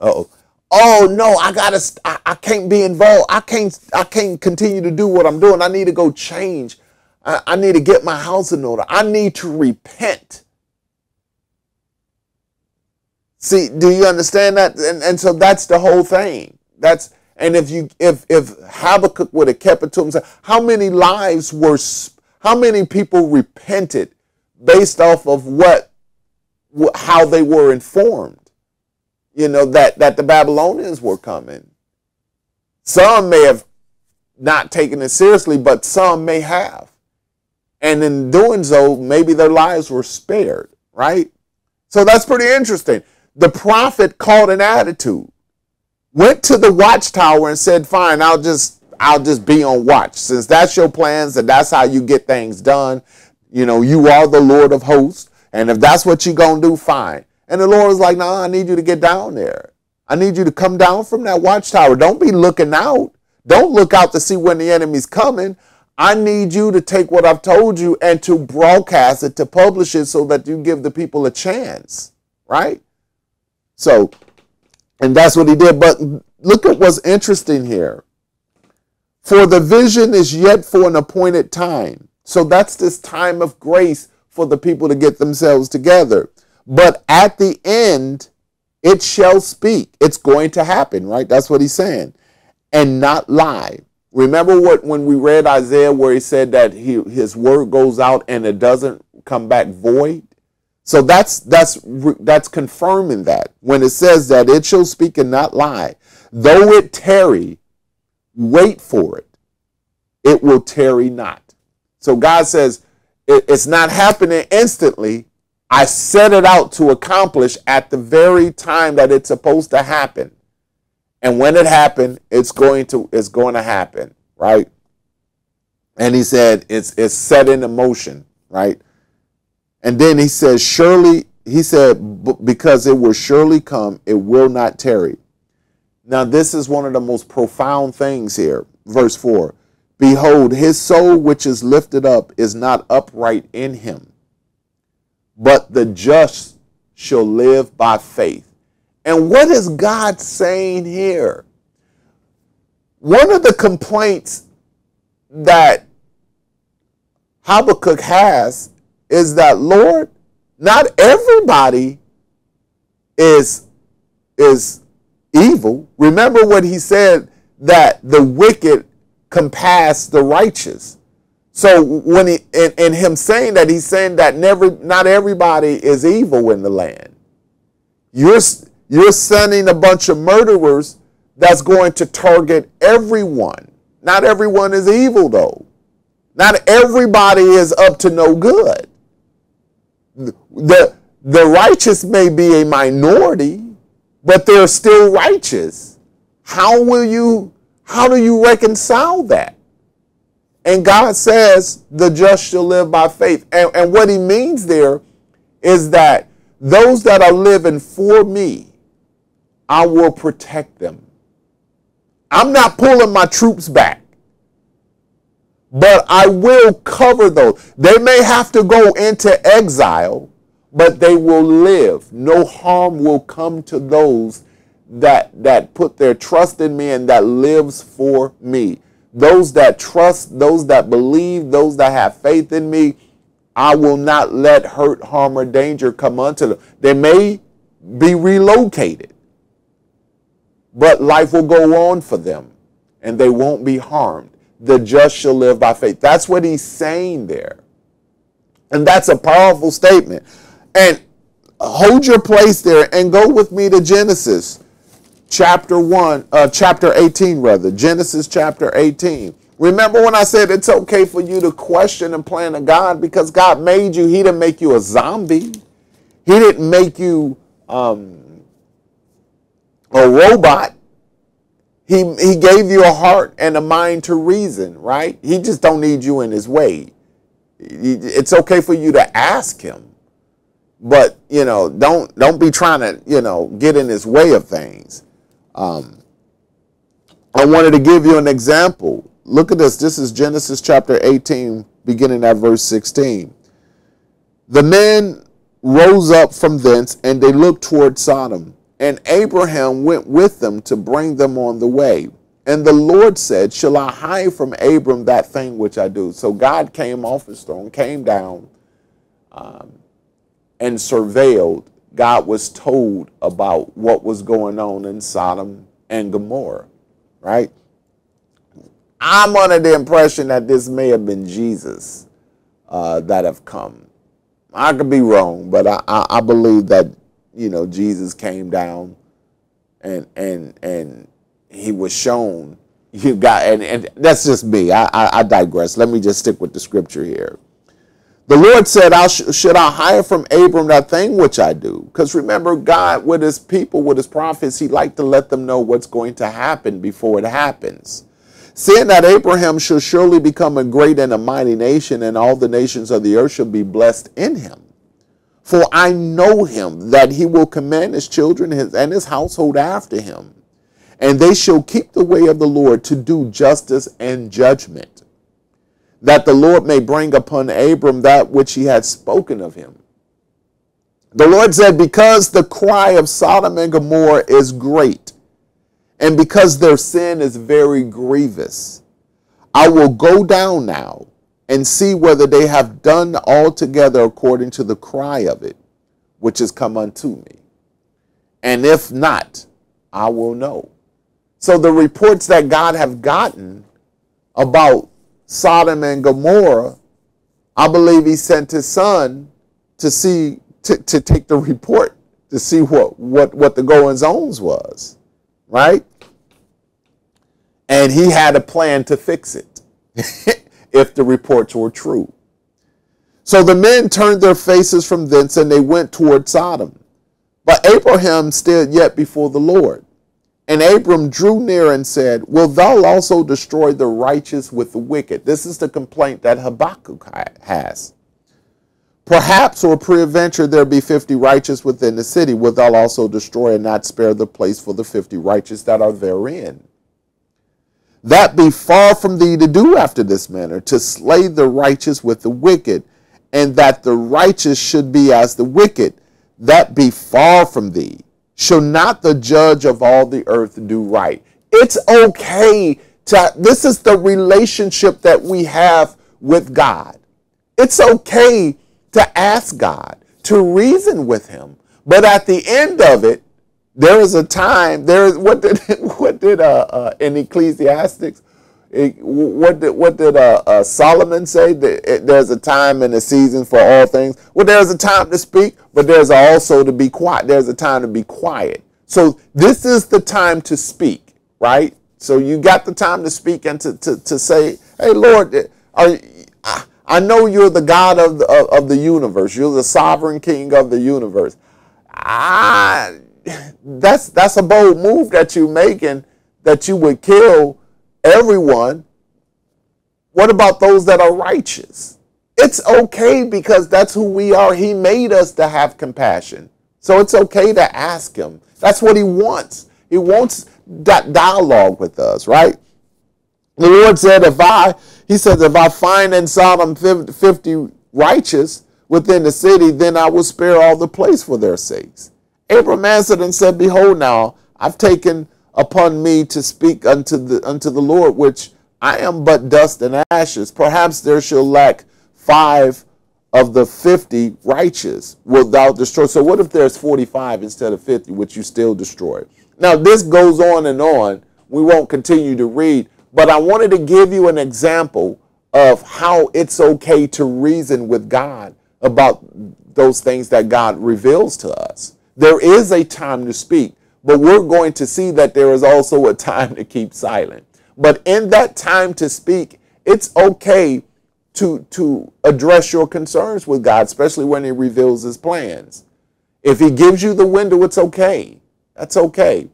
Oh, oh no! I gotta. I, I can't be involved. I can't. I can't continue to do what I'm doing. I need to go change I, I need to get my house in order. I need to repent. See, do you understand that? And, and so that's the whole thing. That's And if you if if Habakkuk would have kept it to himself, how many lives were how many people repented based off of what how they were informed? You know that that the Babylonians were coming. Some may have not taken it seriously, but some may have. And in doing so, maybe their lives were spared, right? So that's pretty interesting. The prophet called an attitude, went to the watchtower and said, Fine, I'll just I'll just be on watch. Since that's your plans and that's how you get things done, you know, you are the Lord of hosts. And if that's what you're gonna do, fine. And the Lord was like, No, nah, I need you to get down there. I need you to come down from that watchtower. Don't be looking out. Don't look out to see when the enemy's coming. I need you to take what I've told you and to broadcast it, to publish it so that you give the people a chance, right? So, and that's what he did. But look at what's interesting here. For the vision is yet for an appointed time. So that's this time of grace for the people to get themselves together. But at the end, it shall speak. It's going to happen, right? That's what he's saying. And not lie. Remember what when we read Isaiah where he said that he, his word goes out and it doesn't come back void? So that's that's that's confirming that when it says that it shall speak and not lie, though it tarry, wait for it. It will tarry not. So God says it, it's not happening instantly. I set it out to accomplish at the very time that it's supposed to happen. And when it happened, it's going to it's going to happen, right? And he said it's it's set in motion, right? And then he says, surely he said because it will surely come, it will not tarry. Now this is one of the most profound things here. Verse 4. Behold, his soul which is lifted up is not upright in him, but the just shall live by faith. And what is God saying here? One of the complaints that Habakkuk has is that, Lord, not everybody is, is evil. Remember what he said that the wicked compass the righteous. So when he in, in, him saying that, he's saying that never not everybody is evil in the land. You're you're sending a bunch of murderers that's going to target everyone. Not everyone is evil, though. Not everybody is up to no good. The, the righteous may be a minority, but they're still righteous. How will you, how do you reconcile that? And God says the just shall live by faith. And, and what he means there is that those that are living for me, I will protect them. I'm not pulling my troops back, but I will cover those. They may have to go into exile, but they will live. No harm will come to those that that put their trust in me and that lives for me. Those that trust, those that believe, those that have faith in me, I will not let hurt, harm, or danger come unto them. They may be relocated but life will go on for them and they won't be harmed. The just shall live by faith. That's what he's saying there. And that's a powerful statement. And hold your place there and go with me to Genesis chapter 1, uh, chapter 18, rather. Genesis chapter 18. Remember when I said it's okay for you to question and plan a God because God made you, He didn't make you a zombie. He didn't make you um, a robot. He, he gave you a heart and a mind to reason, right? He just don't need you in his way. It's okay for you to ask him, but you know, don't don't be trying to you know get in his way of things. Um, I wanted to give you an example. Look at this. This is Genesis chapter 18, beginning at verse 16. The men rose up from thence, and they looked toward Sodom. And Abraham went with them to bring them on the way. And the Lord said, Shall I hide from Abram that thing which I do? So God came off his throne, came down, um, and surveilled. God was told about what was going on in Sodom and Gomorrah, right? I'm under the impression that this may have been Jesus uh, that have come. I could be wrong, but I, I, I believe that you know Jesus came down and and and he was shown you got and, and that's just me. I, I, I digress. Let me just stick with the scripture here. The lord said i sh- should i hire from abram that thing which i do? Because remember god with his people with his prophets he liked to let them know what's going to happen before it happens. Seeing that abraham shall surely become a great and a mighty nation and all the nations of the earth shall be blessed in him for I know him, that he will command his children and his household after him, and they shall keep the way of the Lord to do justice and judgment, that the Lord may bring upon Abram that which he had spoken of him. The Lord said, Because the cry of Sodom and Gomorrah is great, and because their sin is very grievous, I will go down now and see whether they have done altogether according to the cry of it, which has come unto me. And if not, I will know. So the reports that God have gotten about Sodom and Gomorrah, I believe he sent his son to see to, to take the report to see what what what the goings ons was, right? And he had a plan to fix it. if the reports were true. So the men turned their faces from thence and they went toward Sodom. But Abraham stood yet before the Lord. And Abram drew near and said, Will thou also destroy the righteous with the wicked? This is the complaint that Habakkuk has. Perhaps or peradventure there be fifty righteous within the city. Will thou also destroy and not spare the place for the fifty righteous that are therein? That be far from thee to do after this manner, to slay the righteous with the wicked, and that the righteous should be as the wicked. That be far from thee. Shall not the judge of all the earth do right? It's okay to, this is the relationship that we have with God. It's okay to ask God, to reason with Him. But at the end of it, there is a time. There is what did what did uh, uh in Ecclesiastics? what did what did uh, uh, Solomon say? That there's a time and a season for all things. Well, there's a time to speak, but there's also to be quiet. There's a time to be quiet. So this is the time to speak, right? So you got the time to speak and to, to, to say, hey, Lord, are, I know you're the God of the, of the universe. You're the sovereign king of the universe. I, that's that's a bold move that you're making that you would kill everyone. What about those that are righteous? It's okay because that's who we are. He made us to have compassion. So it's okay to ask him. That's what he wants. He wants that dialogue with us, right? The Lord said, if I, he says, if I find in Sodom 50 righteous within the city, then I will spare all the place for their sakes. Abram answered and said, Behold, now I've taken upon me to speak unto the unto the Lord, which I am but dust and ashes. Perhaps there shall lack five of the fifty righteous wilt thou destroy. So what if there's 45 instead of 50, which you still destroy? Now this goes on and on. We won't continue to read, but I wanted to give you an example of how it's okay to reason with God about those things that God reveals to us. There is a time to speak, but we're going to see that there is also a time to keep silent. But in that time to speak, it's okay to, to address your concerns with God, especially when He reveals His plans. If He gives you the window, it's okay. That's okay.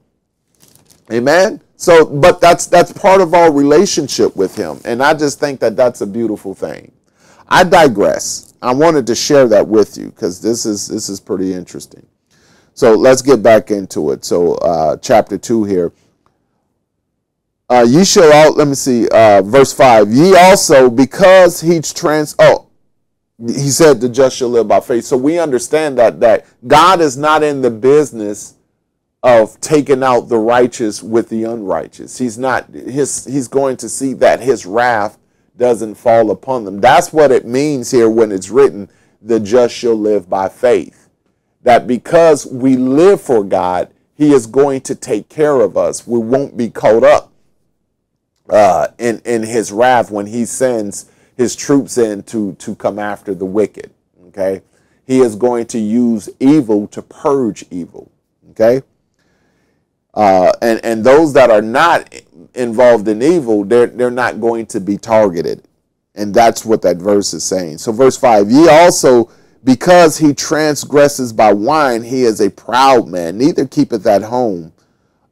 Amen. So, but that's that's part of our relationship with Him, and I just think that that's a beautiful thing. I digress. I wanted to share that with you because this is this is pretty interesting. So let's get back into it. So uh, chapter two here. Uh, ye shall all let me see uh, verse five. Ye also because he's trans oh he said the just shall live by faith. So we understand that that God is not in the business of taking out the righteous with the unrighteous. He's not his he's going to see that his wrath doesn't fall upon them. That's what it means here when it's written the just shall live by faith that because we live for God, He is going to take care of us. We won't be caught up uh, in in his wrath when he sends his troops in to to come after the wicked. Okay, he is going to use evil to purge evil. Okay, uh, and and those that are not involved in evil, they're they're not going to be targeted, and that's what that verse is saying. So verse five, ye also because he transgresses by wine, he is a proud man, neither keepeth at home.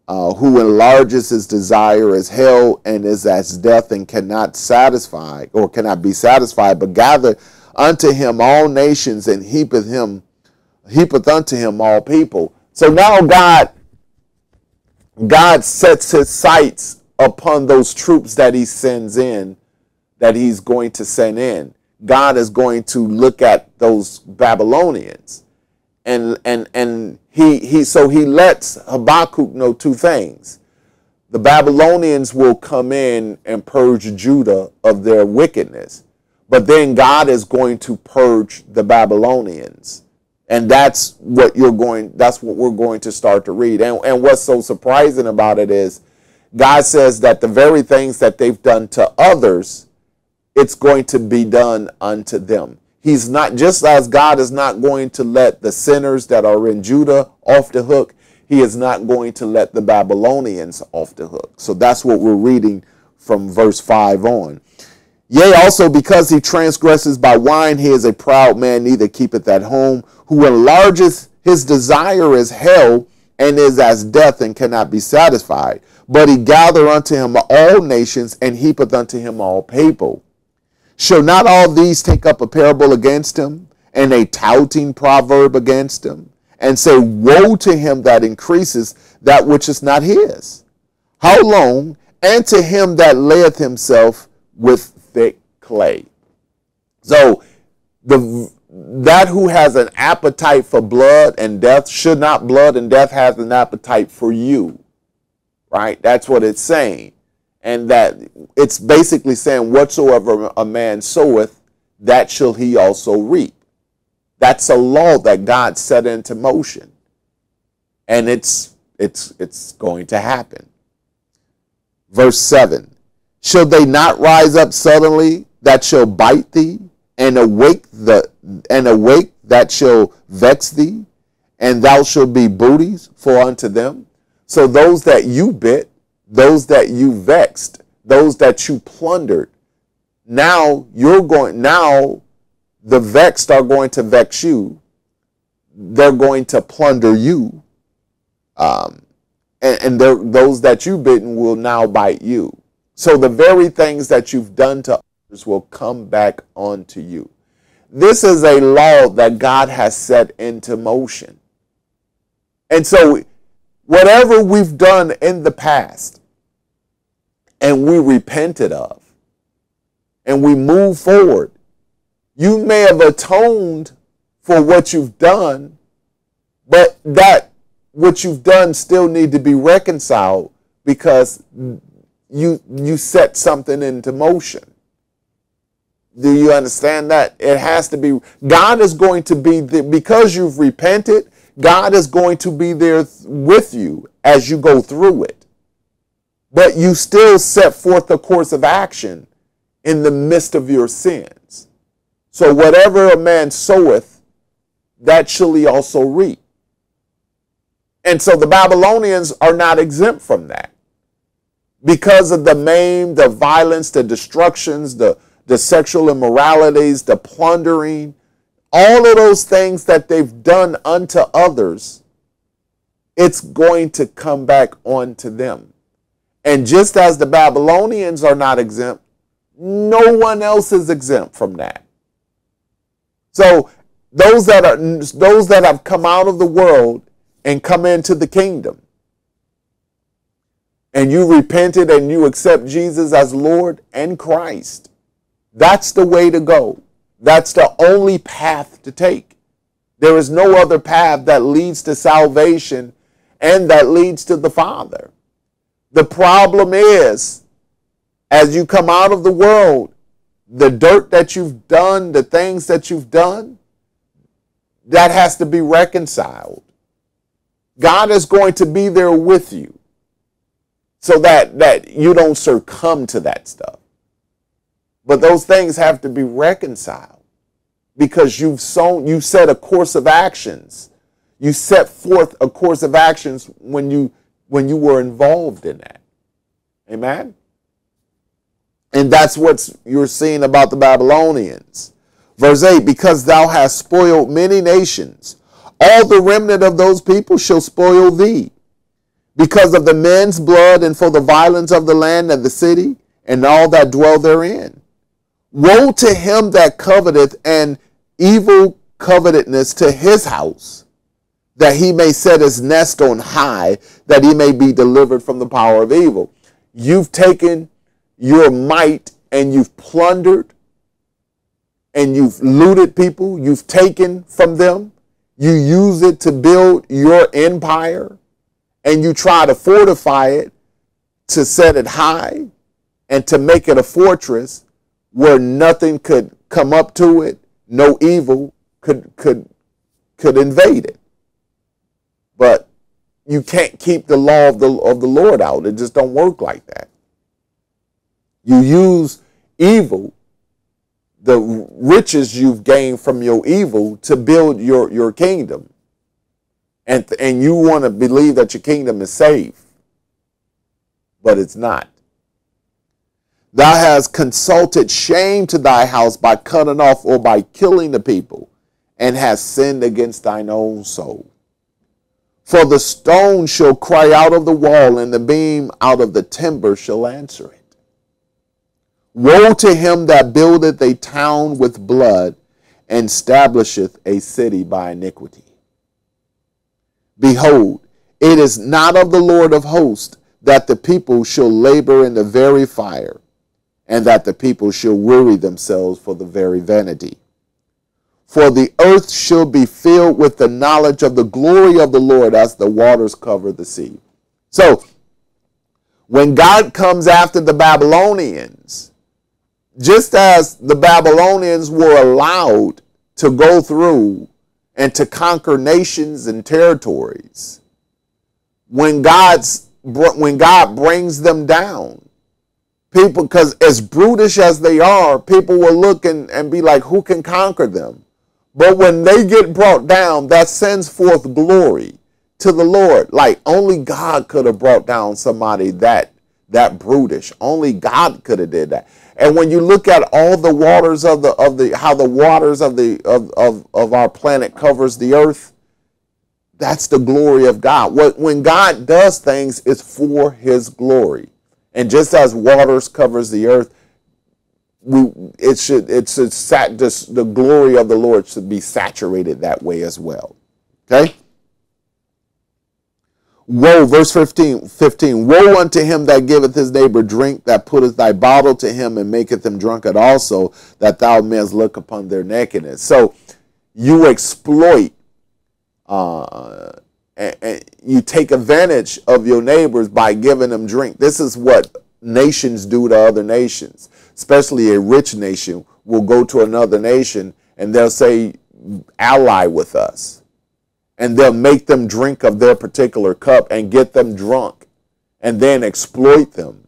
Uh, who enlarges his desire as hell and is as death and cannot satisfy or cannot be satisfied, but gather unto him all nations and heapeth him heapeth unto him all people. So now God God sets his sights upon those troops that he sends in, that he's going to send in. God is going to look at those Babylonians. And and and he he so he lets Habakkuk know two things. The Babylonians will come in and purge Judah of their wickedness. But then God is going to purge the Babylonians. And that's what you're going, that's what we're going to start to read. And, and what's so surprising about it is God says that the very things that they've done to others, it's going to be done unto them. He's not, just as God is not going to let the sinners that are in Judah off the hook, he is not going to let the Babylonians off the hook. So that's what we're reading from verse 5 on. Yea, also because he transgresses by wine, he is a proud man, neither keepeth at home, who enlarges his desire as hell, and is as death, and cannot be satisfied. But he gather unto him all nations, and heapeth unto him all people. Shall not all these take up a parable against him, and a touting proverb against him, and say, Woe to him that increases that which is not his? How long? And to him that layeth himself with thick clay. So the that who has an appetite for blood and death should not blood and death has an appetite for you. Right? That's what it's saying. And that it's basically saying whatsoever a man soweth, that shall he also reap. That's a law that God set into motion. And it's it's it's going to happen. Verse 7 Shall they not rise up suddenly that shall bite thee, and awake the and awake that shall vex thee, and thou shalt be booties for unto them? So those that you bit, those that you vexed, those that you plundered, now you're going now the vexed are going to vex you. They're going to plunder you. Um, and, and those that you bitten will now bite you. So the very things that you've done to others will come back onto you. This is a law that God has set into motion. And so, whatever we've done in the past and we repented of and we move forward, you may have atoned for what you've done, but that what you've done still need to be reconciled because you you set something into motion. Do you understand that? It has to be God is going to be there because you've repented, God is going to be there with you as you go through it. But you still set forth a course of action in the midst of your sins. So whatever a man soweth, that shall he also reap. And so the Babylonians are not exempt from that because of the maim, the violence, the destructions, the, the sexual immoralities, the plundering, all of those things that they've done unto others, it's going to come back onto them. And just as the Babylonians are not exempt, no one else is exempt from that. So those that are those that have come out of the world and come into the kingdom, and you repented and you accept Jesus as Lord and Christ, that's the way to go. That's the only path to take. There is no other path that leads to salvation and that leads to the Father. The problem is, as you come out of the world, the dirt that you've done, the things that you've done, that has to be reconciled. God is going to be there with you. so that that you don't succumb to that stuff. But those things have to be reconciled because you've sown, you set a course of actions. You set forth a course of actions when you when you were involved in that. Amen. And that's what you're seeing about the Babylonians. Verse 8 Because thou hast spoiled many nations, all the remnant of those people shall spoil thee. Because of the men's blood and for the violence of the land and the city and all that dwell therein. Woe to him that coveteth and evil covetedness to his house, that he may set his nest on high, that he may be delivered from the power of evil. You've taken your might and you've plundered and you've looted people, you've taken from them, you use it to build your empire, and you try to fortify it to set it high and to make it a fortress where nothing could come up to it, no evil could could could invade it. But you can't keep the law of the of the Lord out. It just don't work like that. You use evil, the riches you've gained from your evil to build your, your kingdom. And, and you want to believe that your kingdom is safe, but it's not. Thou hast consulted shame to thy house by cutting off or by killing the people, and hast sinned against thine own soul. For the stone shall cry out of the wall, and the beam out of the timber shall answer it. Woe to him that buildeth a town with blood and establisheth a city by iniquity. Behold, it is not of the Lord of hosts that the people shall labor in the very fire, and that the people shall weary themselves for the very vanity. For the earth shall be filled with the knowledge of the glory of the Lord as the waters cover the sea. So, when God comes after the Babylonians, just as the Babylonians were allowed to go through and to conquer nations and territories, when God's when God brings them down, people because as brutish as they are, people will look and, and be like, who can conquer them? But when they get brought down, that sends forth glory to the Lord. Like only God could have brought down somebody that that brutish. Only God could have did that. And when you look at all the waters of the of the how the waters of the of, of, of our planet covers the earth, that's the glory of God. What when God does things, it's for his glory. And just as waters covers the earth, we it should it's a sat just the glory of the Lord should be saturated that way as well. Okay? Woe, verse 15, 15, Woe unto him that giveth his neighbor drink, that putteth thy bottle to him and maketh him drunkard also, that thou mayest look upon their nakedness. So you exploit, uh, and, and you take advantage of your neighbors by giving them drink. This is what nations do to other nations, especially a rich nation will go to another nation and they'll say, ally with us. And they'll make them drink of their particular cup and get them drunk and then exploit them.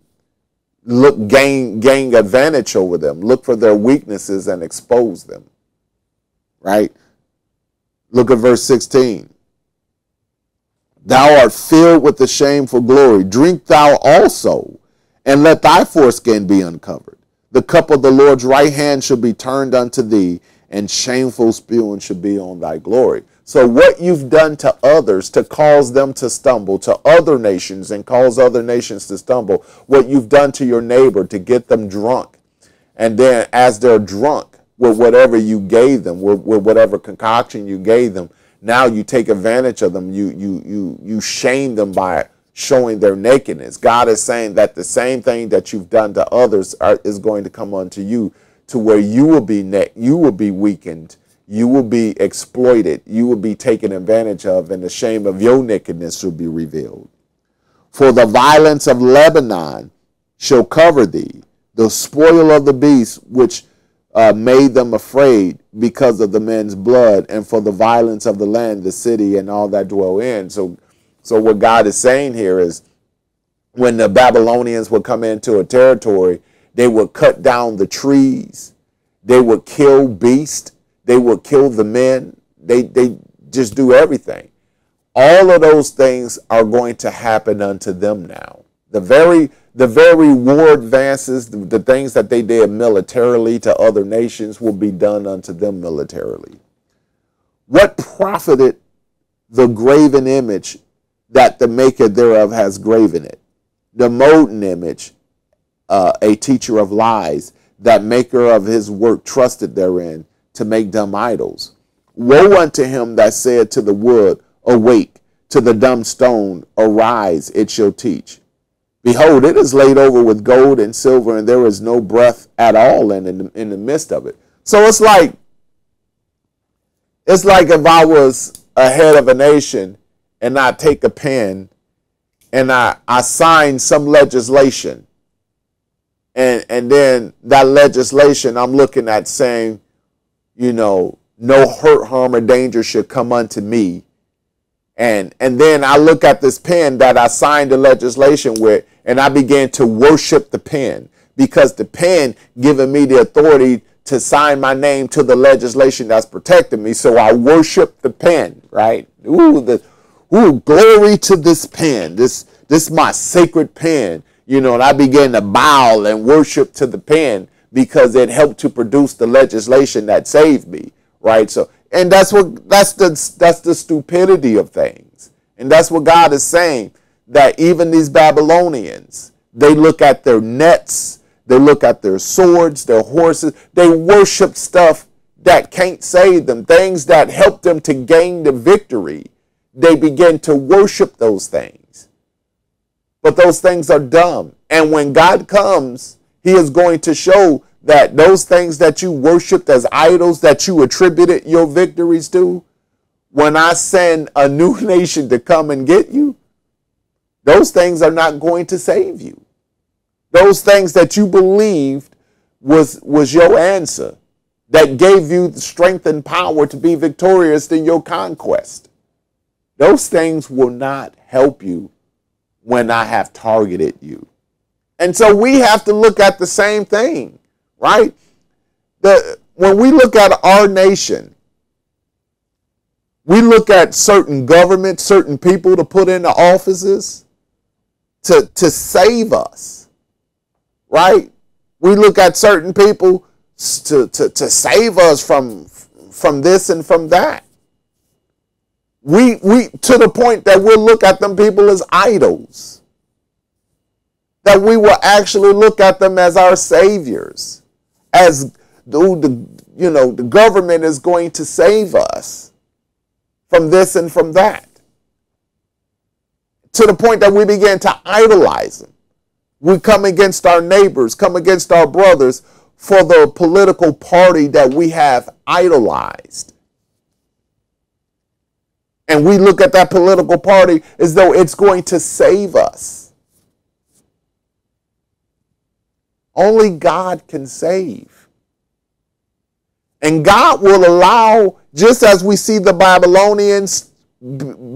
Look gain gain advantage over them. Look for their weaknesses and expose them. Right? Look at verse 16 thou art filled with the shameful glory. Drink thou also and let thy foreskin be uncovered the cup of the lord's right hand shall be turned unto thee and shameful spewing shall be on thy glory. So, what you've done to others to cause them to stumble, to other nations and cause other nations to stumble, what you've done to your neighbor to get them drunk, and then as they're drunk with whatever you gave them, with, with whatever concoction you gave them, now you take advantage of them. You you you you shame them by showing their nakedness. God is saying that the same thing that you've done to others are, is going to come unto you, to where you will be ne- you will be weakened you will be exploited, you will be taken advantage of, and the shame of your nakedness will be revealed. For the violence of Lebanon shall cover thee, the spoil of the beast which uh, made them afraid because of the men's blood, and for the violence of the land, the city, and all that dwell in. So, so what God is saying here is, when the Babylonians would come into a territory, they would cut down the trees, they would kill beasts, they would kill the men, they, they just do everything. All of those things are going to happen unto them now. The very the very war advances, the, the things that they did militarily to other nations will be done unto them militarily. What profited the graven image that the maker thereof has graven it? The molten image, uh, a teacher of lies, that maker of his work trusted therein to make dumb idols. Woe unto him that said to the wood, Awake, to the dumb stone, Arise, it shall teach. Behold, it is laid over with gold and silver, and there is no breath at all in, in, in the midst of it. So it's like it's like if I was a head of a nation and I take a pen and I, I sign some legislation and and then that legislation I'm looking at saying, you know, no hurt, harm, or danger should come unto me. And and then I look at this pen that I signed the legislation with, and I began to worship the pen because the pen given me the authority to sign my name to the legislation that's protecting me. So I worship the pen, right? Ooh, the ooh, glory to this pen. This this my sacred pen. You know, and I began to bow and worship to the pen because it helped to produce the legislation that saved me, right? So and that's what that's the that's the stupidity of things. And that's what God is saying that even these Babylonians, they look at their nets, they look at their swords, their horses, they worship stuff that can't save them, things that help them to gain the victory. They begin to worship those things. But those things are dumb. And when God comes, He is going to show that those things that you worshiped as idols, that you attributed your victories to, when I send a new nation to come and get you, those things are not going to save you. Those things that you believed was, was your answer that gave you the strength and power to be victorious in your conquest. Those things will not help you when I have targeted you. And so we have to look at the same thing, right? The, when we look at our nation, we look at certain government, certain people to put into offices to, to save us, right? We look at certain people to, to, to save us from, from this and from that. We, we to the point that we'll look at them people as idols. That we will actually look at them as our saviors, as the, the you know the government is going to save us from this and from that to the point that we begin to idolize them. We come against our neighbors, come against our brothers for the political party that we have idolized. And we look at that political party as though it's going to save us. Only God can save. And God will allow, just as we see the Babylonians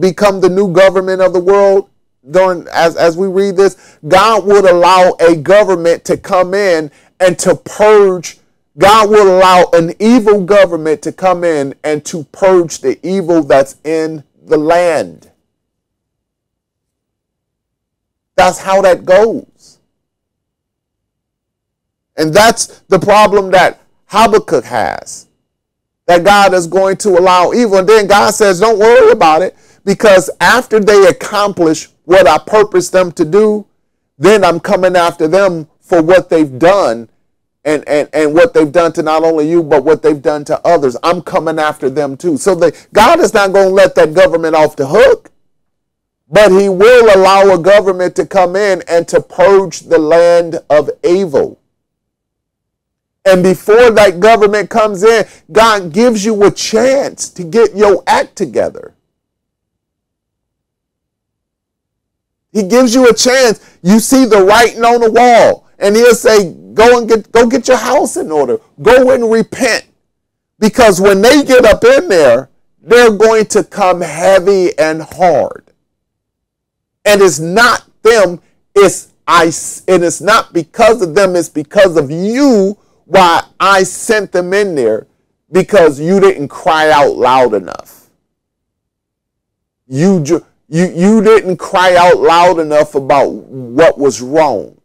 become the new government of the world during as as we read this god would allow a government to come in and to purge god will allow an evil government to come in and to purge the evil that's in the land that's how that goes and that's the problem that habakkuk has that God is going to allow evil. And then God says, don't worry about it because after they accomplish what I purpose them to do, then I'm coming after them for what they've done and, and, and what they've done to not only you, but what they've done to others. I'm coming after them too. So God is not going to let that government off the hook, but he will allow a government to come in and to purge the land of evil. And before that government comes in, God gives you a chance to get your act together. He gives you a chance. You see the writing on the wall, and he'll say, Go and get go get your house in order. Go and repent. Because when they get up in there, they're going to come heavy and hard. And it's not them, It's I and it's not because of them, it's because of you why I sent them in there because you didn't cry out loud enough. You you you didn't cry out loud enough about what was wrong.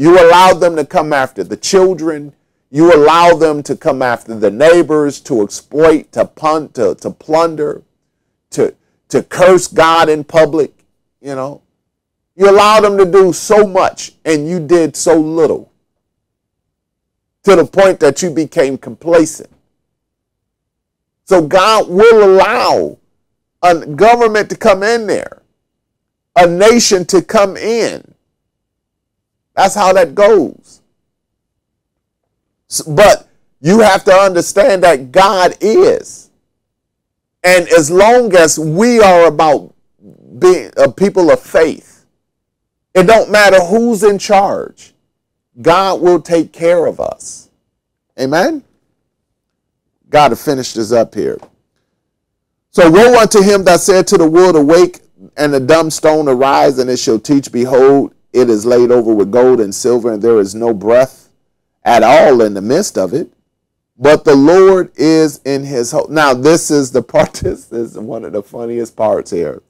You allowed them to come after the children. You allow them to come after the neighbors, to exploit, to punt, to, to plunder, to, to curse God in public, you know. You allowed them to do so much and you did so little to the point that you became complacent. So God will allow a government to come in there, a nation to come in. That's how that goes. But you have to understand that God is. And as long as we are about being a people of faith, it don't matter who's in charge. God will take care of us. Amen? God to finish this up here. So woe unto him that said to the wood, Awake, and the dumb stone arise, and it shall teach, Behold, it is laid over with gold and silver, and there is no breath at all in the midst of it. But the Lord is in his. Now, this is the part, this is one of the funniest parts here.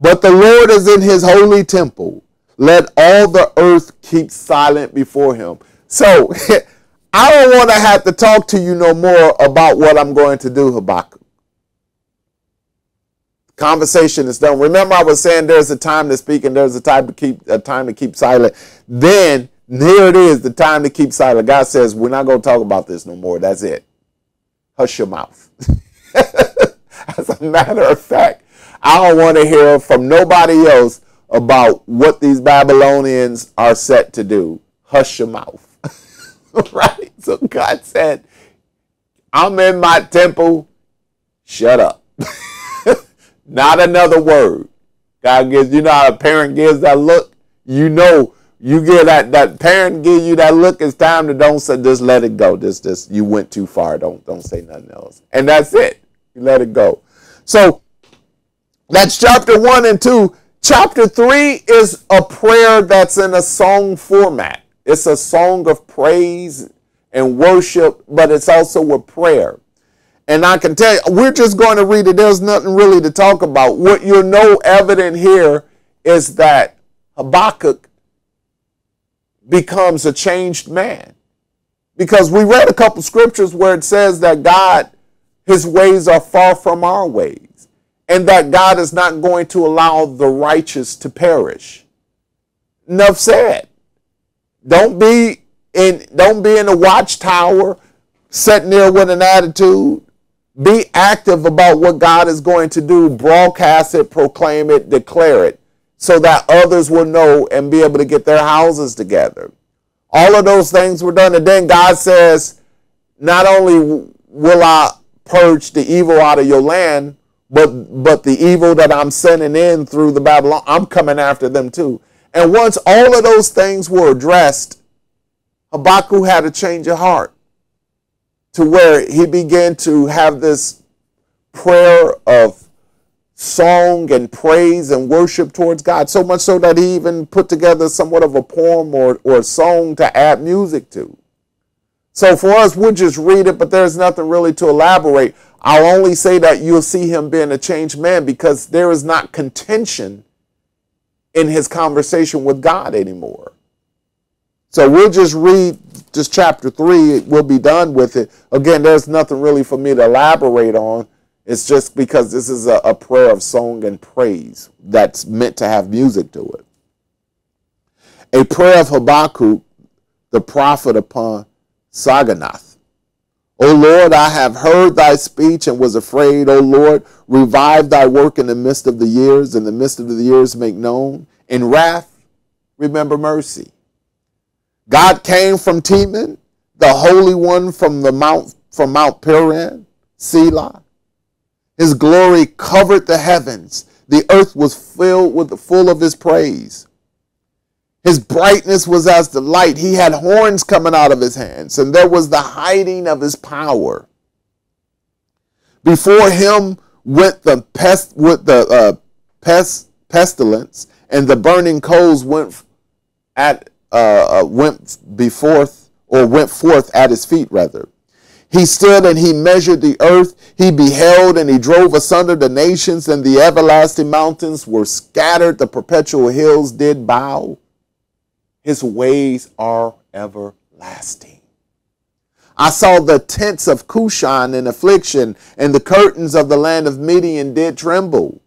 But the Lord is in his holy temple. Let all the earth keep silent before him. So, I don't want to have to talk to you no more about what I'm going to do, Habakkuk. Conversation is done. Remember, I was saying there's a time to speak and there's a time to keep a time to keep silent. Then here it is, the time to keep silent. God says, We're not going to talk about this no more. That's it. Hush your mouth. As a matter of fact, I don't want to hear from nobody else about what these Babylonians are set to do. Hush your mouth. right? So God said, I'm in my temple. Shut up. Not another word. God gives, you know how a parent gives that look? You know you get that that parent give you that look. It's time to don't say just let it go. Just just you went too far. Don't don't say nothing else. And that's it. You let it go. So that's chapter one and two. Chapter three is a prayer that's in a song format. It's a song of praise and worship, but it's also a prayer. And I can tell you, we're just going to read it. There's nothing really to talk about. What you know evident here is that Habakkuk becomes a changed man. Because we read a couple scriptures where it says that God, his ways are far from our ways, and that God is not going to allow the righteous to perish. Enough said. Don't be in don't be in the watchtower sitting there with an attitude. Be active about what God is going to do. Broadcast it, proclaim it, declare it so that others will know and be able to get their houses together. All of those things were done. And then God says, not only will I purge the evil out of your land, but but the evil that I'm sending in through the Babylon, I'm coming after them too. And once all of those things were addressed, Habakkuk had a change of heart to where he began to have this prayer of song and praise and worship towards God, so much so that he even put together somewhat of a poem or, or a song to add music to. So for us, we'll just read it, but there's nothing really to elaborate. I'll only say that you'll see him being a changed man because there is not contention in his conversation with God anymore. So we'll just read just chapter three. We'll be done with it. Again, there's nothing really for me to elaborate on it's just because this is a, a prayer of song and praise that's meant to have music to it. A prayer of Habakkuk, the prophet upon Shigionoth. O Lord, I have heard thy speech and was afraid. O Lord, revive thy work in the midst of the years, in the midst of the years make known. In wrath, remember mercy. God came from Teman, the Holy One from the Mount from Mount Paran, Selah. His glory covered the heavens. The earth was filled with the full of his praise. His brightness was as the light. He had horns coming out of his hands, and there was the hiding of his power. Before him went the pest with the uh, pest pestilence, and the burning coals went at uh, uh, went before or went forth at his feet rather. He stood and he measured the earth. He beheld and he drove asunder the nations, and the everlasting mountains were scattered. The perpetual hills did bow. His ways are everlasting. I saw the tents of Cushan in affliction, and the curtains of the land of Midian did tremble.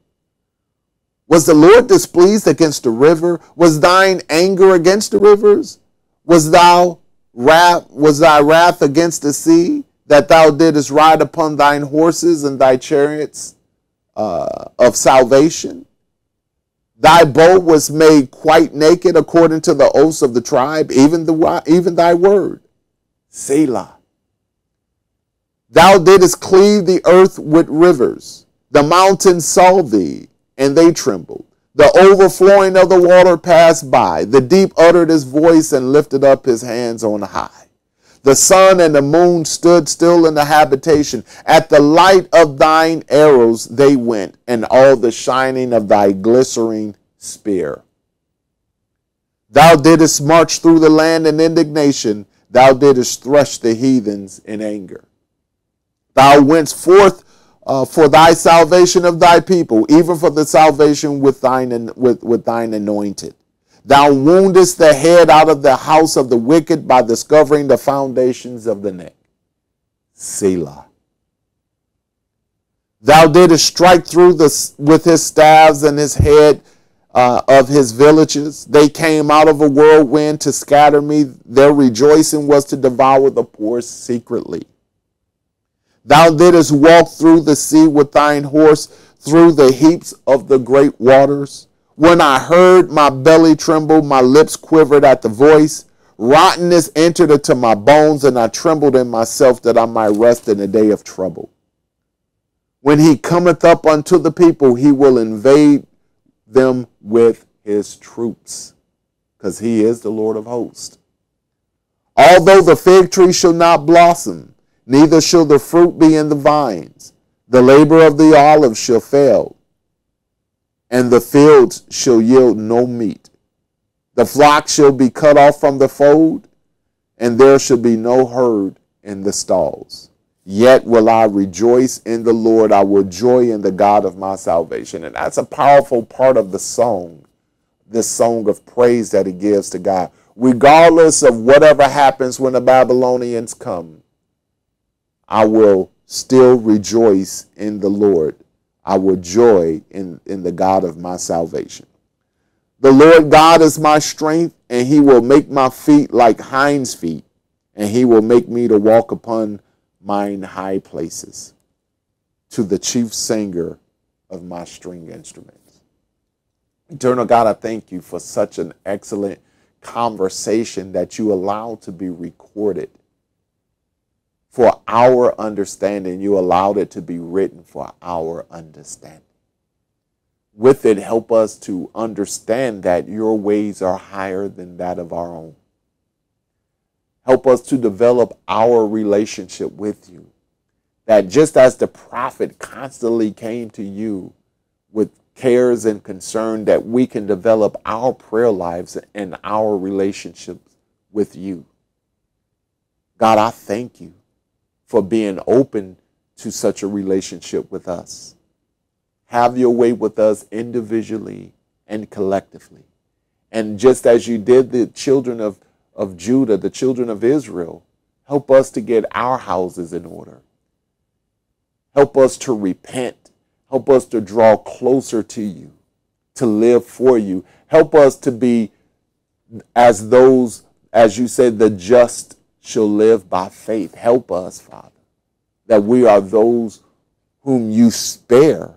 Was the Lord displeased against the river? Was thine anger against the rivers? Was thou wrath was thy wrath against the sea? that thou didst ride upon thine horses and thy chariots uh, of salvation. Thy bow was made quite naked according to the oaths of the tribe, even, the, even thy word. Selah. Thou didst cleave the earth with rivers. The mountains saw thee, and they trembled. The overflowing of the water passed by. The deep uttered his voice and lifted up his hands on high. The sun and the moon stood still in the habitation. At the light of thine arrows they went, and all the shining of thy glittering spear. Thou didst march through the land in indignation. Thou didst thresh the heathens in anger. Thou wentst forth uh, for thy salvation of thy people, even for the salvation with thine, with, with thine anointed. Thou woundest the head out of the house of the wicked by discovering the foundations of the neck. Selah. Thou didst strike through the, with his staves and his head uh, of his villages. They came out of a whirlwind to scatter me. Their rejoicing was to devour the poor secretly. Thou didst walk through the sea with thine horse, through the heaps of the great waters. When I heard, my belly trembled, my lips quivered at the voice. Rottenness entered into my bones, and I trembled in myself that I might rest in the day of trouble. When he cometh up unto the people, he will invade them with his troops, because he is the Lord of hosts. Although the fig tree shall not blossom, neither shall the fruit be in the vines, the labor of the olive shall fail and the fields shall yield no meat. The flock shall be cut off from the fold, and there shall be no herd in the stalls. Yet will I rejoice in the Lord. I will joy in the God of my salvation. And that's a powerful part of the song, this song of praise that he gives to God. Regardless of whatever happens when the Babylonians come, I will still rejoice in the Lord I will joy in, in the God of my salvation. The Lord God is my strength, and he will make my feet like hinds' feet, and he will make me to walk upon mine high places. To the chief singer of my string instruments. Eternal God, I thank you for such an excellent conversation that you allowed to be recorded for our understanding. You allowed it to be written for our understanding. With it, help us to understand that your ways are higher than that of our own. Help us to develop our relationship with you. That just as the prophet constantly came to you with cares and concern, that we can develop our prayer lives and our relationships with you. God, I thank you for being open to such a relationship with us. Have your way with us individually and collectively. And just as you did the children of, of Judah, the children of Israel, help us to get our houses in order. Help us to repent. Help us to draw closer to you, to live for you. Help us to be as those, as you said, the just shall live by faith. Help us, Father, that we are those whom you spare,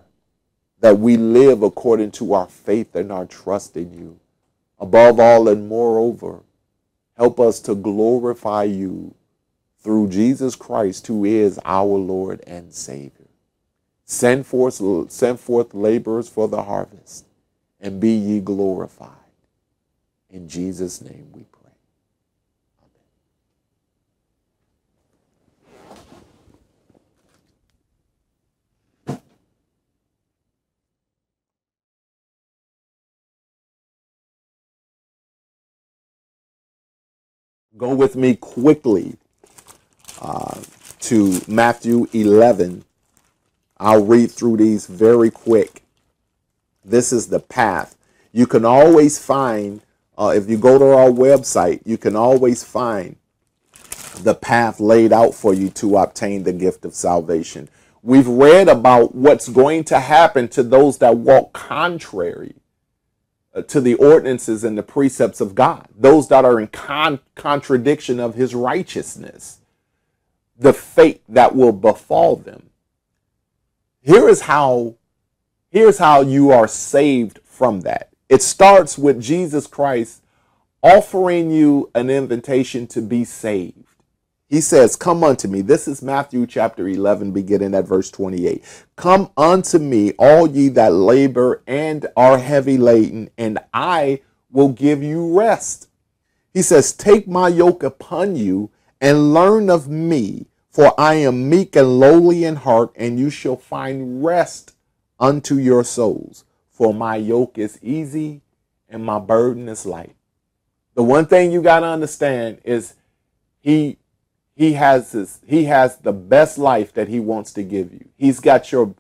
that we live according to our faith and our trust in you. Above all and moreover, help us to glorify you through Jesus Christ, who is our Lord and Savior. Send forth, send forth laborers for the harvest, and be ye glorified. In Jesus' name we pray. Go with me quickly uh, to Matthew 11. I'll read through these very quick. This is the path. You can always find, uh, if you go to our website, you can always find the path laid out for you to obtain the gift of salvation. We've read about what's going to happen to those that walk contrary Uh, to the ordinances and the precepts of God, those that are in con- contradiction of his righteousness, the fate that will befall them. Here is how here's how you are saved from that. It starts with Jesus Christ offering you an invitation to be saved. He says, Come unto me. This is Matthew chapter 11, beginning at verse 28. Come unto me, all ye that labor and are heavy laden, and I will give you rest. He says, Take my yoke upon you and learn of me, for I am meek and lowly in heart, and you shall find rest unto your souls. For my yoke is easy and my burden is light. The one thing you got to understand is he he has his he has the best life that he wants to give you. He's got your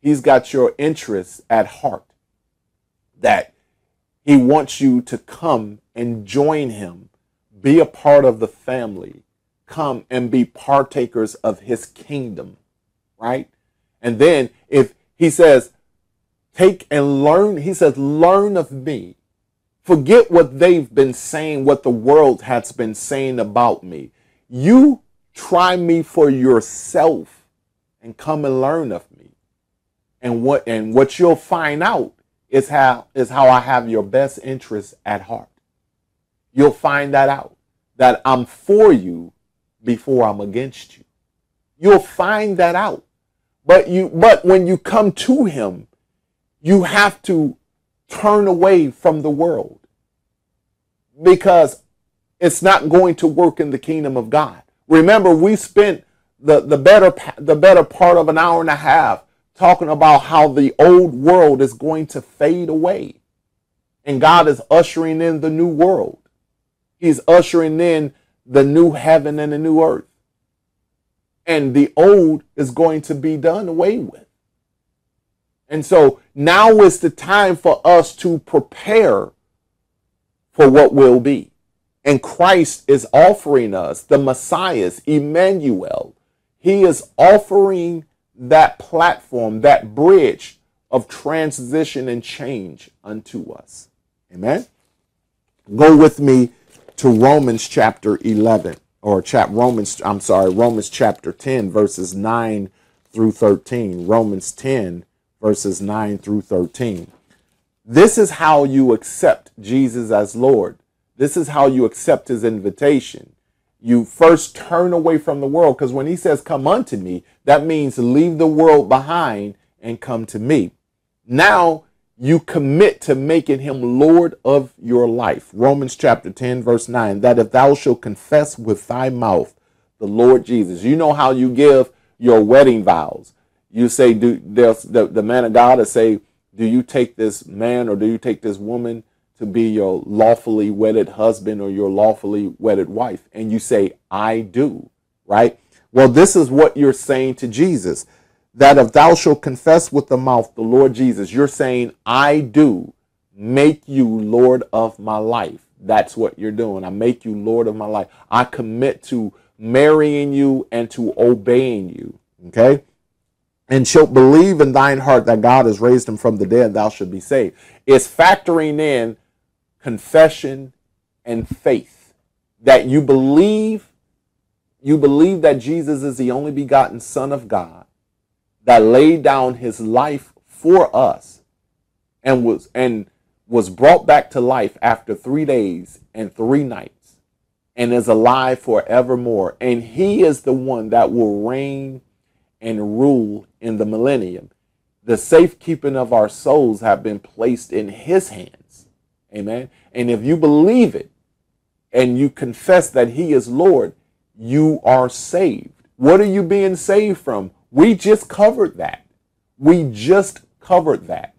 he's got your interests at heart. That he wants you to come and join him be a part of the family come and be partakers of his kingdom right? And then if he says take and learn he says learn of me. Forget what they've been saying what the world has been saying about me you try me for yourself and come and learn of me. And what and what you'll find out is how is how I have your best interests at heart. You'll find that out. That I'm for you before I'm against you. You'll find that out. But you but when you come to him, you have to turn away from the world. Because it's not going to work in the kingdom of God. Remember, we spent the, the better the better part of an hour and a half talking about how the old world is going to fade away. And God is ushering in the new world. He's ushering in the new heaven and the new earth. And the old is going to be done away with. And so now is the time for us to prepare for what will be. And Christ is offering us the Messiah, Emmanuel. He is offering that platform, that bridge of transition and change unto us. Amen. Go with me to Romans chapter 11 or chap Romans I'm sorry, Romans chapter 10 verses 9 through 13. Romans 10 verses 9 through 13. This is how you accept Jesus as Lord. This is how you accept his invitation. You first turn away from the world because when he says, Come unto me, that means leave the world behind and come to me. Now you commit to making him Lord of your life. Romans chapter 10, verse 9 that if thou shalt confess with thy mouth the Lord Jesus, you know how you give your wedding vows. You say, do the, the man of God to say, Do you take this man or do you take this woman to be your lawfully wedded husband or your lawfully wedded wife, and you say, I do, right? Well, this is what you're saying to Jesus that if thou shalt confess with the mouth the Lord Jesus, you're saying, I do make you Lord of my life. That's what you're doing. I make you Lord of my life. I commit to marrying you and to obeying you. Okay? And shalt believe in thine heart that God has raised him from the dead, thou shalt be saved. It's factoring in confession, and faith. That you believe, you believe that Jesus is the only begotten Son of God that laid down his life for us and was and was brought back to life after three days and three nights and is alive forevermore. And he is the one that will reign and rule in the millennium. The safekeeping of our souls have been placed in his hands. Amen. And if you believe it and you confess that He is Lord, you are saved. What are you being saved from? We just covered that. We just covered that.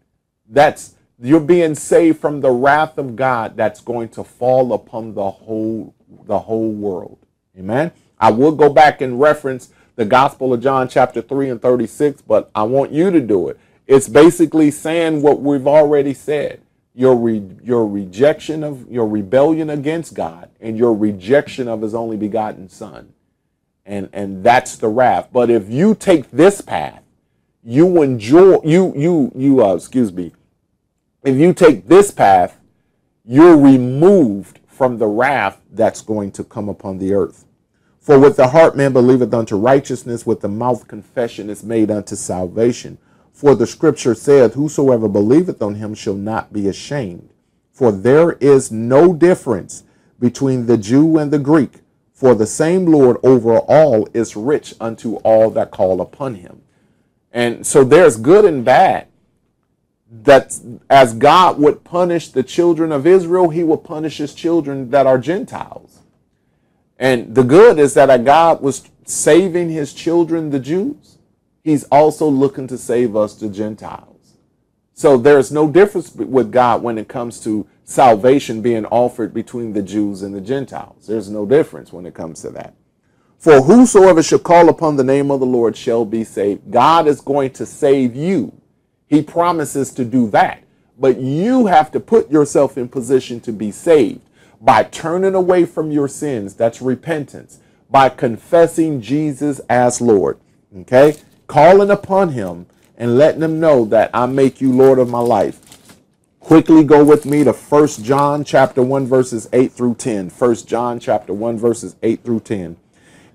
That's you're being saved from the wrath of God that's going to fall upon the whole the whole world. Amen. I will go back and reference the Gospel of John, chapter 3 and 36, but I want you to do it. It's basically saying what we've already said your, re, your rejection of your rebellion against God and your rejection of his only begotten Son. And, and that's the wrath. But if you take this path, you enjoy, you, you, you, uh, excuse me, if you take this path, you're removed from the wrath that's going to come upon the earth. For with the heart man believeth unto righteousness, with the mouth confession is made unto salvation. For the scripture saith, Whosoever believeth on him shall not be ashamed. For there is no difference between the Jew and the Greek, for the same Lord over all is rich unto all that call upon him. And so there's good and bad. That as God would punish the children of Israel, he will punish his children that are Gentiles. And the good is that God was saving his children, the Jews. He's also looking to save us, the Gentiles. So there's no difference with God when it comes to salvation being offered between the Jews and the Gentiles. There's no difference when it comes to that. For whosoever shall call upon the name of the Lord shall be saved. God is going to save you. He promises to do that. But you have to put yourself in position to be saved by turning away from your sins. That's repentance. By confessing Jesus as Lord. Okay? Calling upon him and letting him know that I make you Lord of my life. Quickly go with me to 1 John chapter 1 verses 8 through 10. 1 John chapter 1 verses 8 through 10.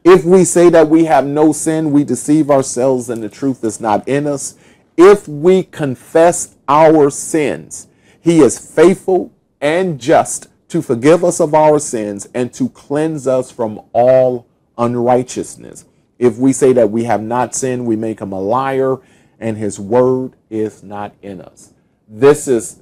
If we say that we have no sin, we deceive ourselves and the truth is not in us. If we confess our sins, he is faithful and just to forgive us of our sins and to cleanse us from all unrighteousness. If we say that we have not sinned, we make him a liar and his word is not in us. This is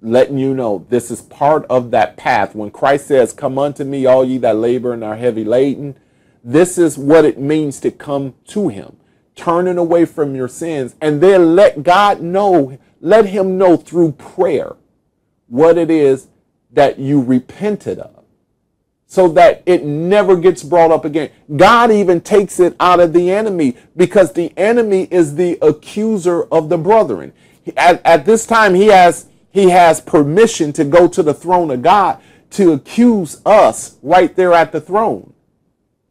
letting you know this is part of that path. When Christ says, Come unto me, all ye that labor and are heavy laden, this is what it means to come to him, turning away from your sins, and then let God know, let him know through prayer what it is that you repented of so that it never gets brought up again. God even takes it out of the enemy because the enemy is the accuser of the brethren. At, at this time, he has he has permission to go to the throne of God to accuse us right there at the throne.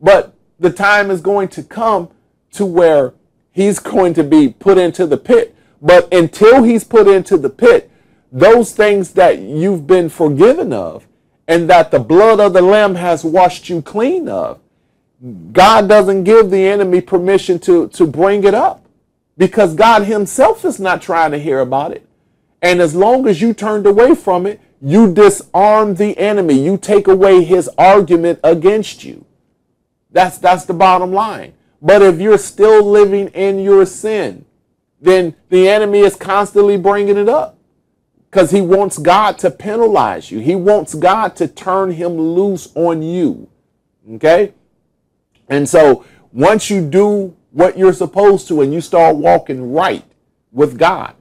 But the time is going to come to where he's going to be put into the pit. But until he's put into the pit, those things that you've been forgiven of and that the blood of the lamb has washed you clean of, God doesn't give the enemy permission to, to bring it up because God himself is not trying to hear about it. And as long as you turned away from it, you disarm the enemy. You take away his argument against you. That's that's the bottom line. But if you're still living in your sin, then the enemy is constantly bringing it up because he wants God to penalize you. He wants God to turn him loose on you. Okay? And so once you do what you're supposed to and you start walking right with God,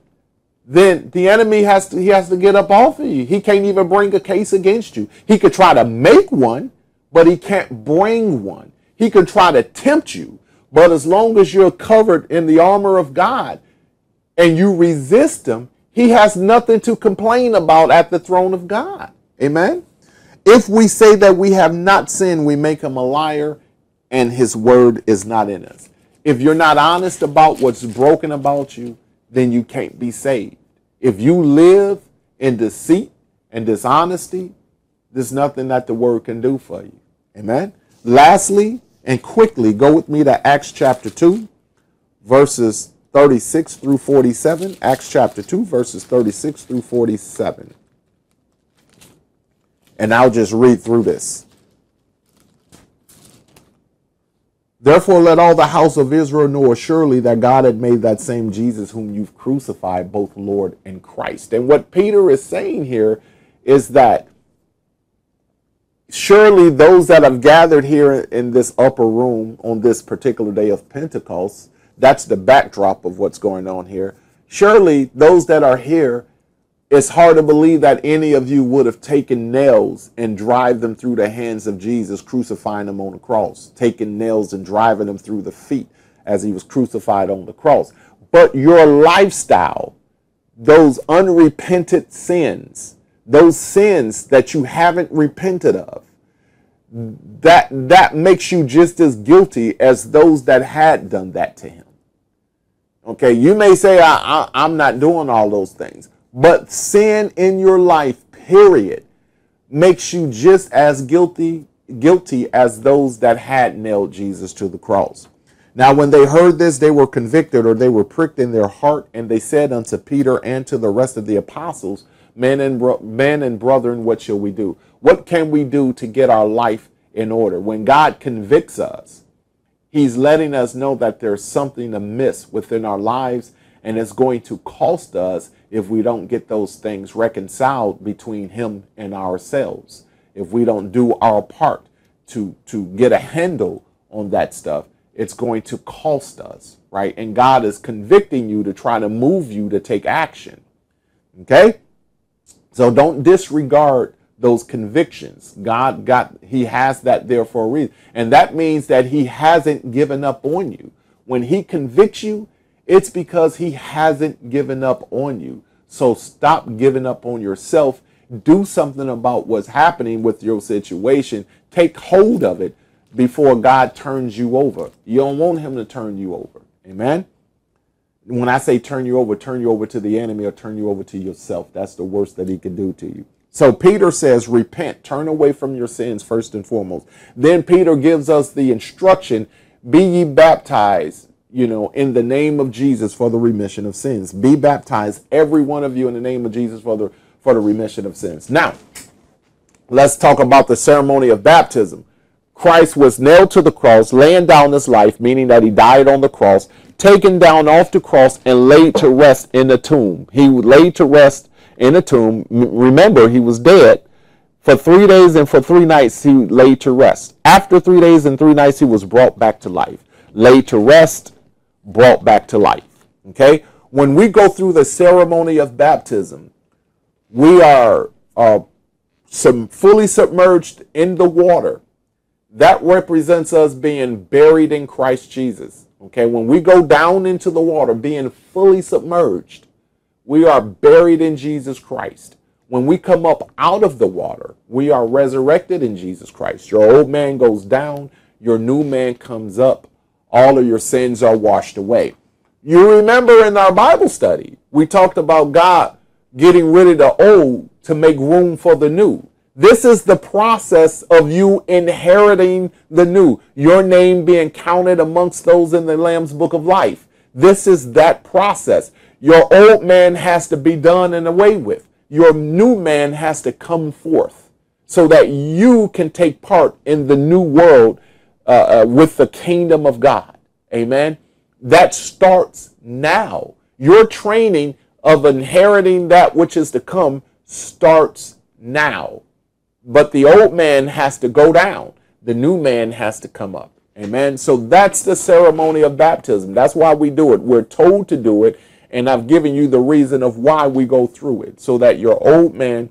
then the enemy has to he has to get up off of you. He can't even bring a case against you. He could try to make one, but he can't bring one. He could try to tempt you, but as long as you're covered in the armor of God and you resist him, he has nothing to complain about at the throne of God. Amen. If we say that we have not sinned, we make him a liar and his word is not in us. If you're not honest about what's broken about you, then you can't be saved. If you live in deceit and dishonesty, there's nothing that the word can do for you. Amen. Lastly, and quickly go with me to Acts chapter 2, verses 36 through 47. Acts chapter 2, verses 36 through 47. And I'll just read through this. Therefore, let all the house of Israel know surely that God had made that same Jesus whom you've crucified, both Lord and Christ. And what Peter is saying here is that surely those that have gathered here in this upper room on this particular day of Pentecost, that's the backdrop of what's going on here. Surely those that are here it's hard to believe that any of you would have taken nails and drive them through the hands of Jesus, crucifying him on the cross, taking nails and driving them through the feet as he was crucified on the cross. But your lifestyle, those unrepented sins, those sins that you haven't repented of, that that makes you just as guilty as those that had done that to him. Okay, you may say I, I, I'm not doing all those things but sin in your life, period, makes you just as guilty guilty as those that had nailed Jesus to the cross. Now, when they heard this, they were convicted or they were pricked in their heart, and they said unto Peter and to the rest of the apostles, Men and, bro- men and brethren, what shall we do? What can we do to get our life in order? When God convicts us, He's letting us know that there's something amiss within our lives, and it's going to cost us if we don't get those things reconciled between him and ourselves. If we don't do our part to to get a handle on that stuff it's going to cost us right? And god is convicting you to try to move you to take action okay? So don't disregard those convictions god got he has that there for a reason and that means that he hasn't given up on you when he convicts you it's because he hasn't given up on you. So stop giving up on yourself. Do something about what's happening with your situation. Take hold of it before God turns you over. You don't want him to turn you over. Amen. When I say turn you over, turn you over to the enemy or turn you over to yourself. That's the worst that he can do to you. So Peter says, repent, turn away from your sins first and foremost. Then Peter gives us the instruction, be ye baptized you know, in the name of Jesus for the remission of sins. Be baptized, every one of you, in the name of Jesus for the for the remission of sins. Now, let's talk about the ceremony of baptism. Christ was nailed to the cross, laying down his life, meaning that he died on the cross, taken down off the cross, and laid to rest in the tomb. He laid to rest in a tomb. Remember, he was dead. For three days and for three nights, he laid to rest. After three days and three nights, he was brought back to life. Laid to rest, brought back to life. Okay? When we go through the ceremony of baptism, we are uh, some fully submerged in the water. That represents us being buried in Christ Jesus. Okay, when we go down into the water, being fully submerged, we are buried in Jesus Christ. When we come up out of the water, we are resurrected in Jesus Christ. Your old man goes down, your new man comes up all of your sins are washed away. You remember in our Bible study, we talked about God getting rid of the old to make room for the new. This is the process of you inheriting the new, your name being counted amongst those in the Lamb's book of life. This is that process. Your old man has to be done and away with. Your new man has to come forth so that you can take part in the new world uh, uh, with the kingdom of God. Amen. That starts now. Your training of inheriting that which is to come starts now. But the old man has to go down, the new man has to come up. Amen. So that's the ceremony of baptism. That's why we do it. We're told to do it, and I've given you the reason of why we go through it so that your old man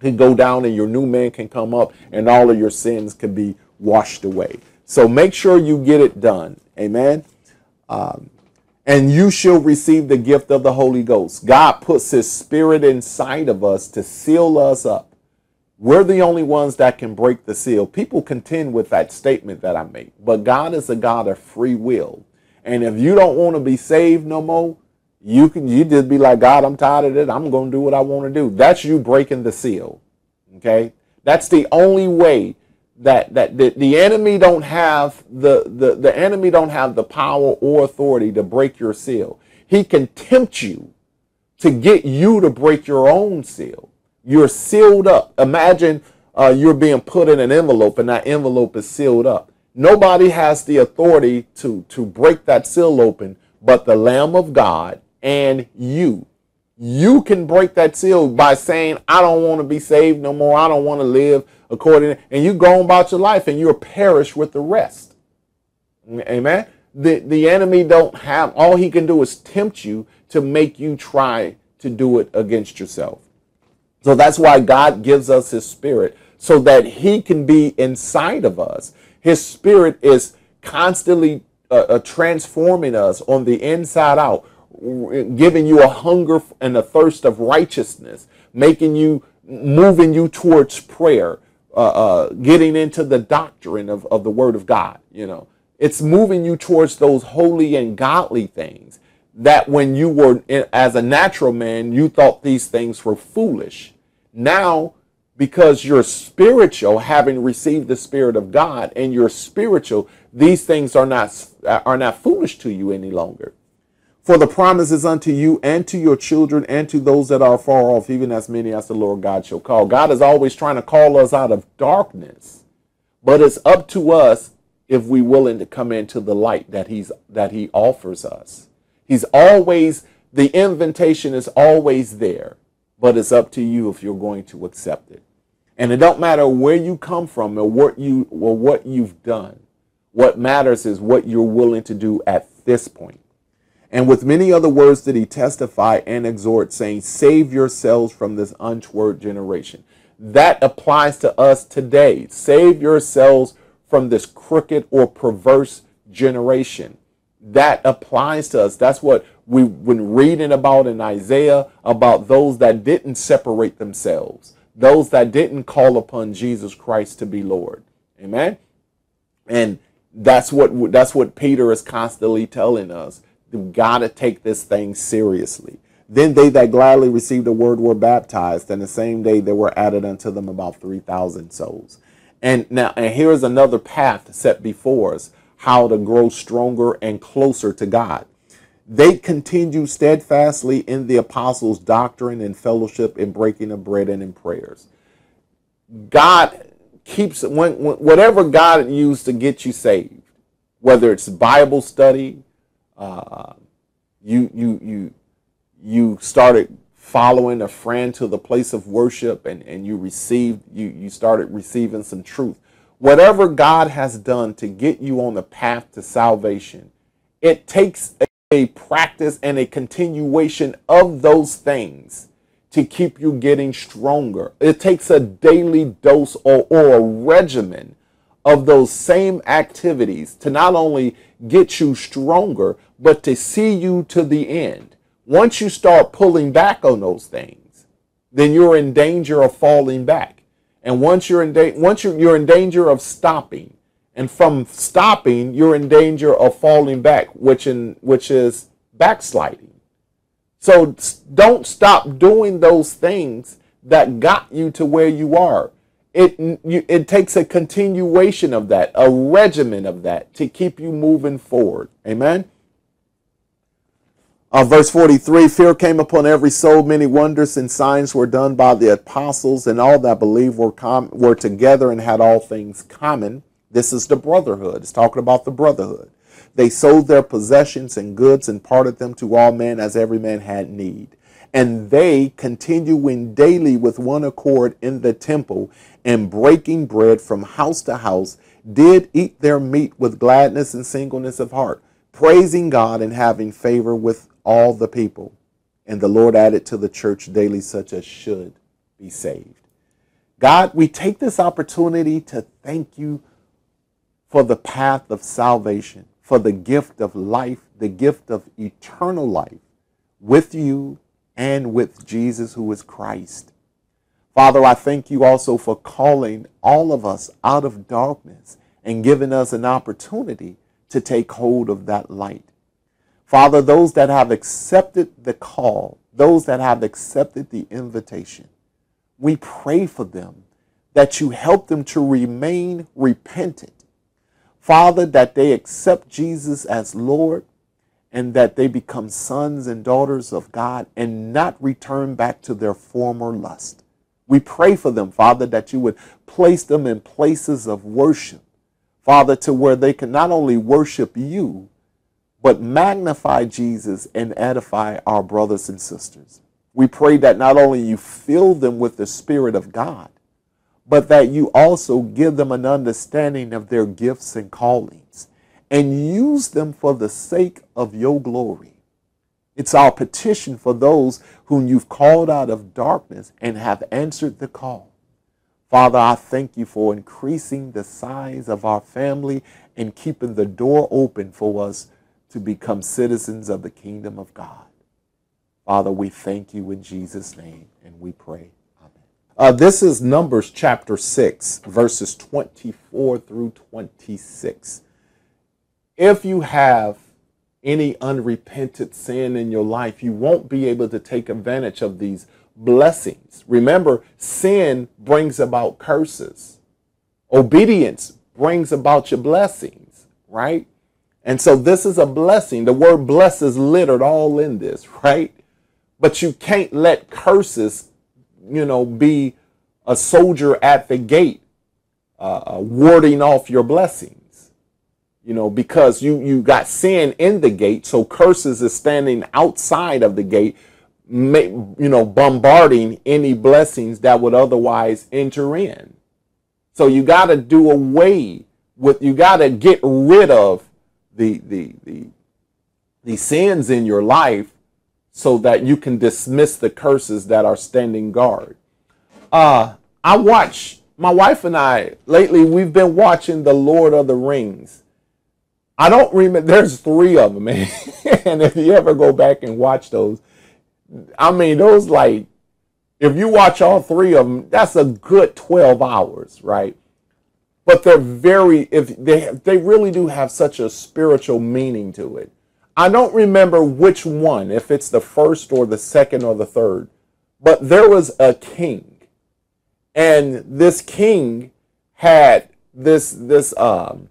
can go down and your new man can come up and all of your sins can be washed away. So make sure you get it done. Amen. Um, and you shall receive the gift of the Holy Ghost. God puts His Spirit inside of us to seal us up. We're the only ones that can break the seal. People contend with that statement that I make, but God is a God of free will. And if you don't want to be saved no more, you can you just be like, God, I'm tired of it. I'm going to do what I want to do. That's you breaking the seal. Okay? That's the only way that that the, the enemy don't have the, the the enemy don't have the power or authority to break your seal. He can tempt you to get you to break your own seal. You're sealed up. Imagine uh, you're being put in an envelope and that envelope is sealed up. Nobody has the authority to to break that seal open but the Lamb of God and you. You can break that seal by saying, I don't want to be saved no more. I don't want to live according, and you go about your life and you'll perish with the rest. Amen. The, the enemy don't have, all he can do is tempt you to make you try to do it against yourself. So that's why God gives us his spirit so that he can be inside of us. His spirit is constantly uh, uh, transforming us on the inside out, giving you a hunger and a thirst of righteousness, making you, moving you towards prayer, uh, uh, getting into the doctrine of, of the Word of God. You know, it's moving you towards those holy and godly things that when you were as a natural man, you thought these things were foolish. Now, because you're spiritual, having received the Spirit of God, and you're spiritual, these things are not are not foolish to you any longer. For the promise is unto you and to your children and to those that are far off, even as many as the Lord God shall call. God is always trying to call us out of darkness, but it's up to us if we're willing to come into the light that He's that He offers us. He's always the invitation is always there, but it's up to you if you're going to accept it. And it don't matter where you come from or what you or what you've done. What matters is what you're willing to do at this point. And with many other words did he testify and exhort, saying, Save yourselves from this untoward generation. That applies to us today. Save yourselves from this crooked or perverse generation. That applies to us. That's what we've been reading about in Isaiah about those that didn't separate themselves, those that didn't call upon Jesus Christ to be Lord. Amen. And that's what that's what Peter is constantly telling us got to take this thing seriously. Then they that gladly received the word were baptized, and the same day there were added unto them about 3,000 souls. And now, and here is another path set before us how to grow stronger and closer to God. They continue steadfastly in the apostles' doctrine and fellowship, in breaking of bread and in prayers. God keeps when, whatever God used to get you saved, whether it's Bible study, uh, you you you you started following a friend to the place of worship and, and you received you you started receiving some truth. Whatever god has done to get you on the path to salvation it takes a, a practice and a continuation of those things to keep you getting stronger. It takes a daily dose or, or a regimen of those same activities to not only get you stronger, but to see you to the end. Once you start pulling back on those things, then you're in danger of falling back. And once you're in da- once you're, you're in danger of stopping, and from stopping, you're in danger of falling back, which in which is backsliding. So don't stop doing those things that got you to where you are it you, it takes a continuation of that, a regimen of that to keep you moving forward. Amen. Uh, verse 43 Fear came upon every soul, many wonders and signs were done by the apostles, and all that believed were, were together and had all things common. This is the brotherhood. It's talking about the brotherhood. They sold their possessions and goods and parted them to all men as every man had need. And they, continuing daily with one accord in the temple and breaking bread from house to house, did eat their meat with gladness and singleness of heart, praising God and having favor with all the people. And the Lord added to the church daily such as should be saved. God, we take this opportunity to thank you for the path of salvation, for the gift of life, the gift of eternal life with you and with Jesus, who is Christ. Father, I thank you also for calling all of us out of darkness and giving us an opportunity to take hold of that light. Father, those that have accepted the call, those that have accepted the invitation, we pray for them that you help them to remain repentant. Father, that they accept Jesus as Lord and that they become sons and daughters of God and not return back to their former lust. We pray for them, Father, that you would place them in places of worship, Father, to where they can not only worship you, but magnify Jesus and edify our brothers and sisters. We pray that not only you fill them with the Spirit of God, but that you also give them an understanding of their gifts and callings and use them for the sake of your glory. It's our petition for those whom you've called out of darkness and have answered the call. Father, I thank you for increasing the size of our family and keeping the door open for us to become citizens of the kingdom of God. Father, we thank you in Jesus' name and we pray. Amen. Uh, this is Numbers chapter 6, verses 24 through 26. If you have any unrepented sin in your life, you won't be able to take advantage of these blessings. Remember, sin brings about curses. Obedience brings about your blessings, right? And so this is a blessing. The word bless is littered all in this, right? But you can't let curses, you know, be a soldier at the gate, uh, uh warding off your blessings you know, because you you got sin in the gate, so curses is standing outside of the gate, you know, bombarding any blessings that would otherwise enter in. So you got to do away with, you got to get rid of the the the the sins in your life, so that you can dismiss the curses that are standing guard. Uh, I watch my wife and I lately. We've been watching the Lord of the Rings I don't remember. There's three of them, man. and if you ever go back and watch those, I mean, those like, if you watch all three of them, that's a good 12 hours, right? But they're very, if they they really do have such a spiritual meaning to it. I don't remember which one, if it's the first or the second or the third, but there was a king, and this king had this this um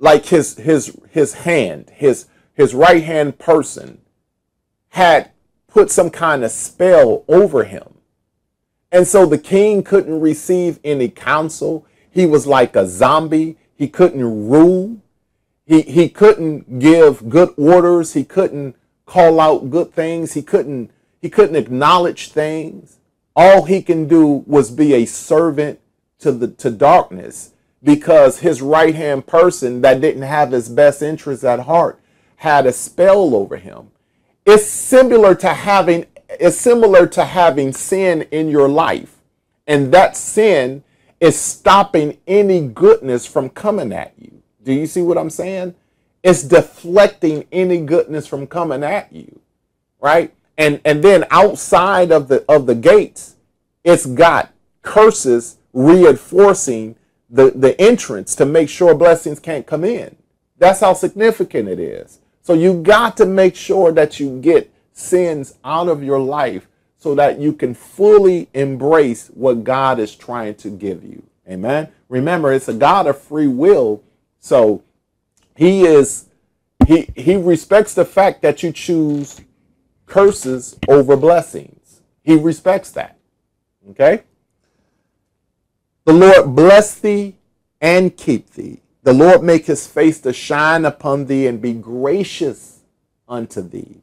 like his his his hand, his his right hand person had put some kind of spell over him. And so the king couldn't receive any counsel. He was like a zombie. He couldn't rule. He he couldn't give good orders. He couldn't call out good things. He couldn't he couldn't acknowledge things. All he can do was be a servant to the to darkness because his right hand person that didn't have his best interests at heart had a spell over him. It's similar to having it's similar to having sin in your life. And that sin is stopping any goodness from coming at you. Do you see what I'm saying? It's deflecting any goodness from coming at you. Right? And and then outside of the of the gates, it's got curses reinforcing the, the entrance to make sure blessings can't come in. That's how significant it is. So you got to make sure that you get sins out of your life so that you can fully embrace what God is trying to give you. Amen. Remember, it's a God of free will. So he is he he respects the fact that you choose curses over blessings. He respects that. Okay? The Lord bless thee and keep thee. The Lord make his face to shine upon thee and be gracious unto thee.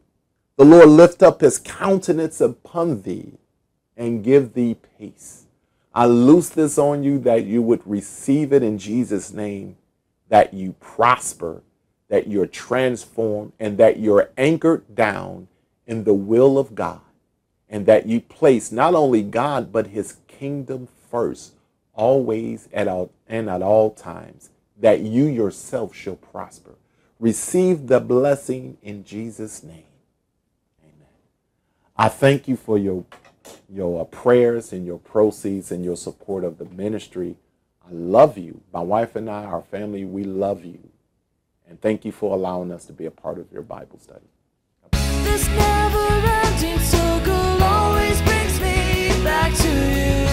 The Lord lift up his countenance upon thee and give thee peace. I loose this on you that you would receive it in Jesus' name, that you prosper, that you're transformed, and that you're anchored down in the will of God, and that you place not only God, but his kingdom first always at all, and at all times, that you yourself shall prosper. Receive the blessing in Jesus' name. Amen. I thank you for your, your uh, prayers and your proceeds and your support of the ministry. I love you. My wife and I, our family, we love you. And thank you for allowing us to be a part of your Bible study. This never ending circle always brings me back to you.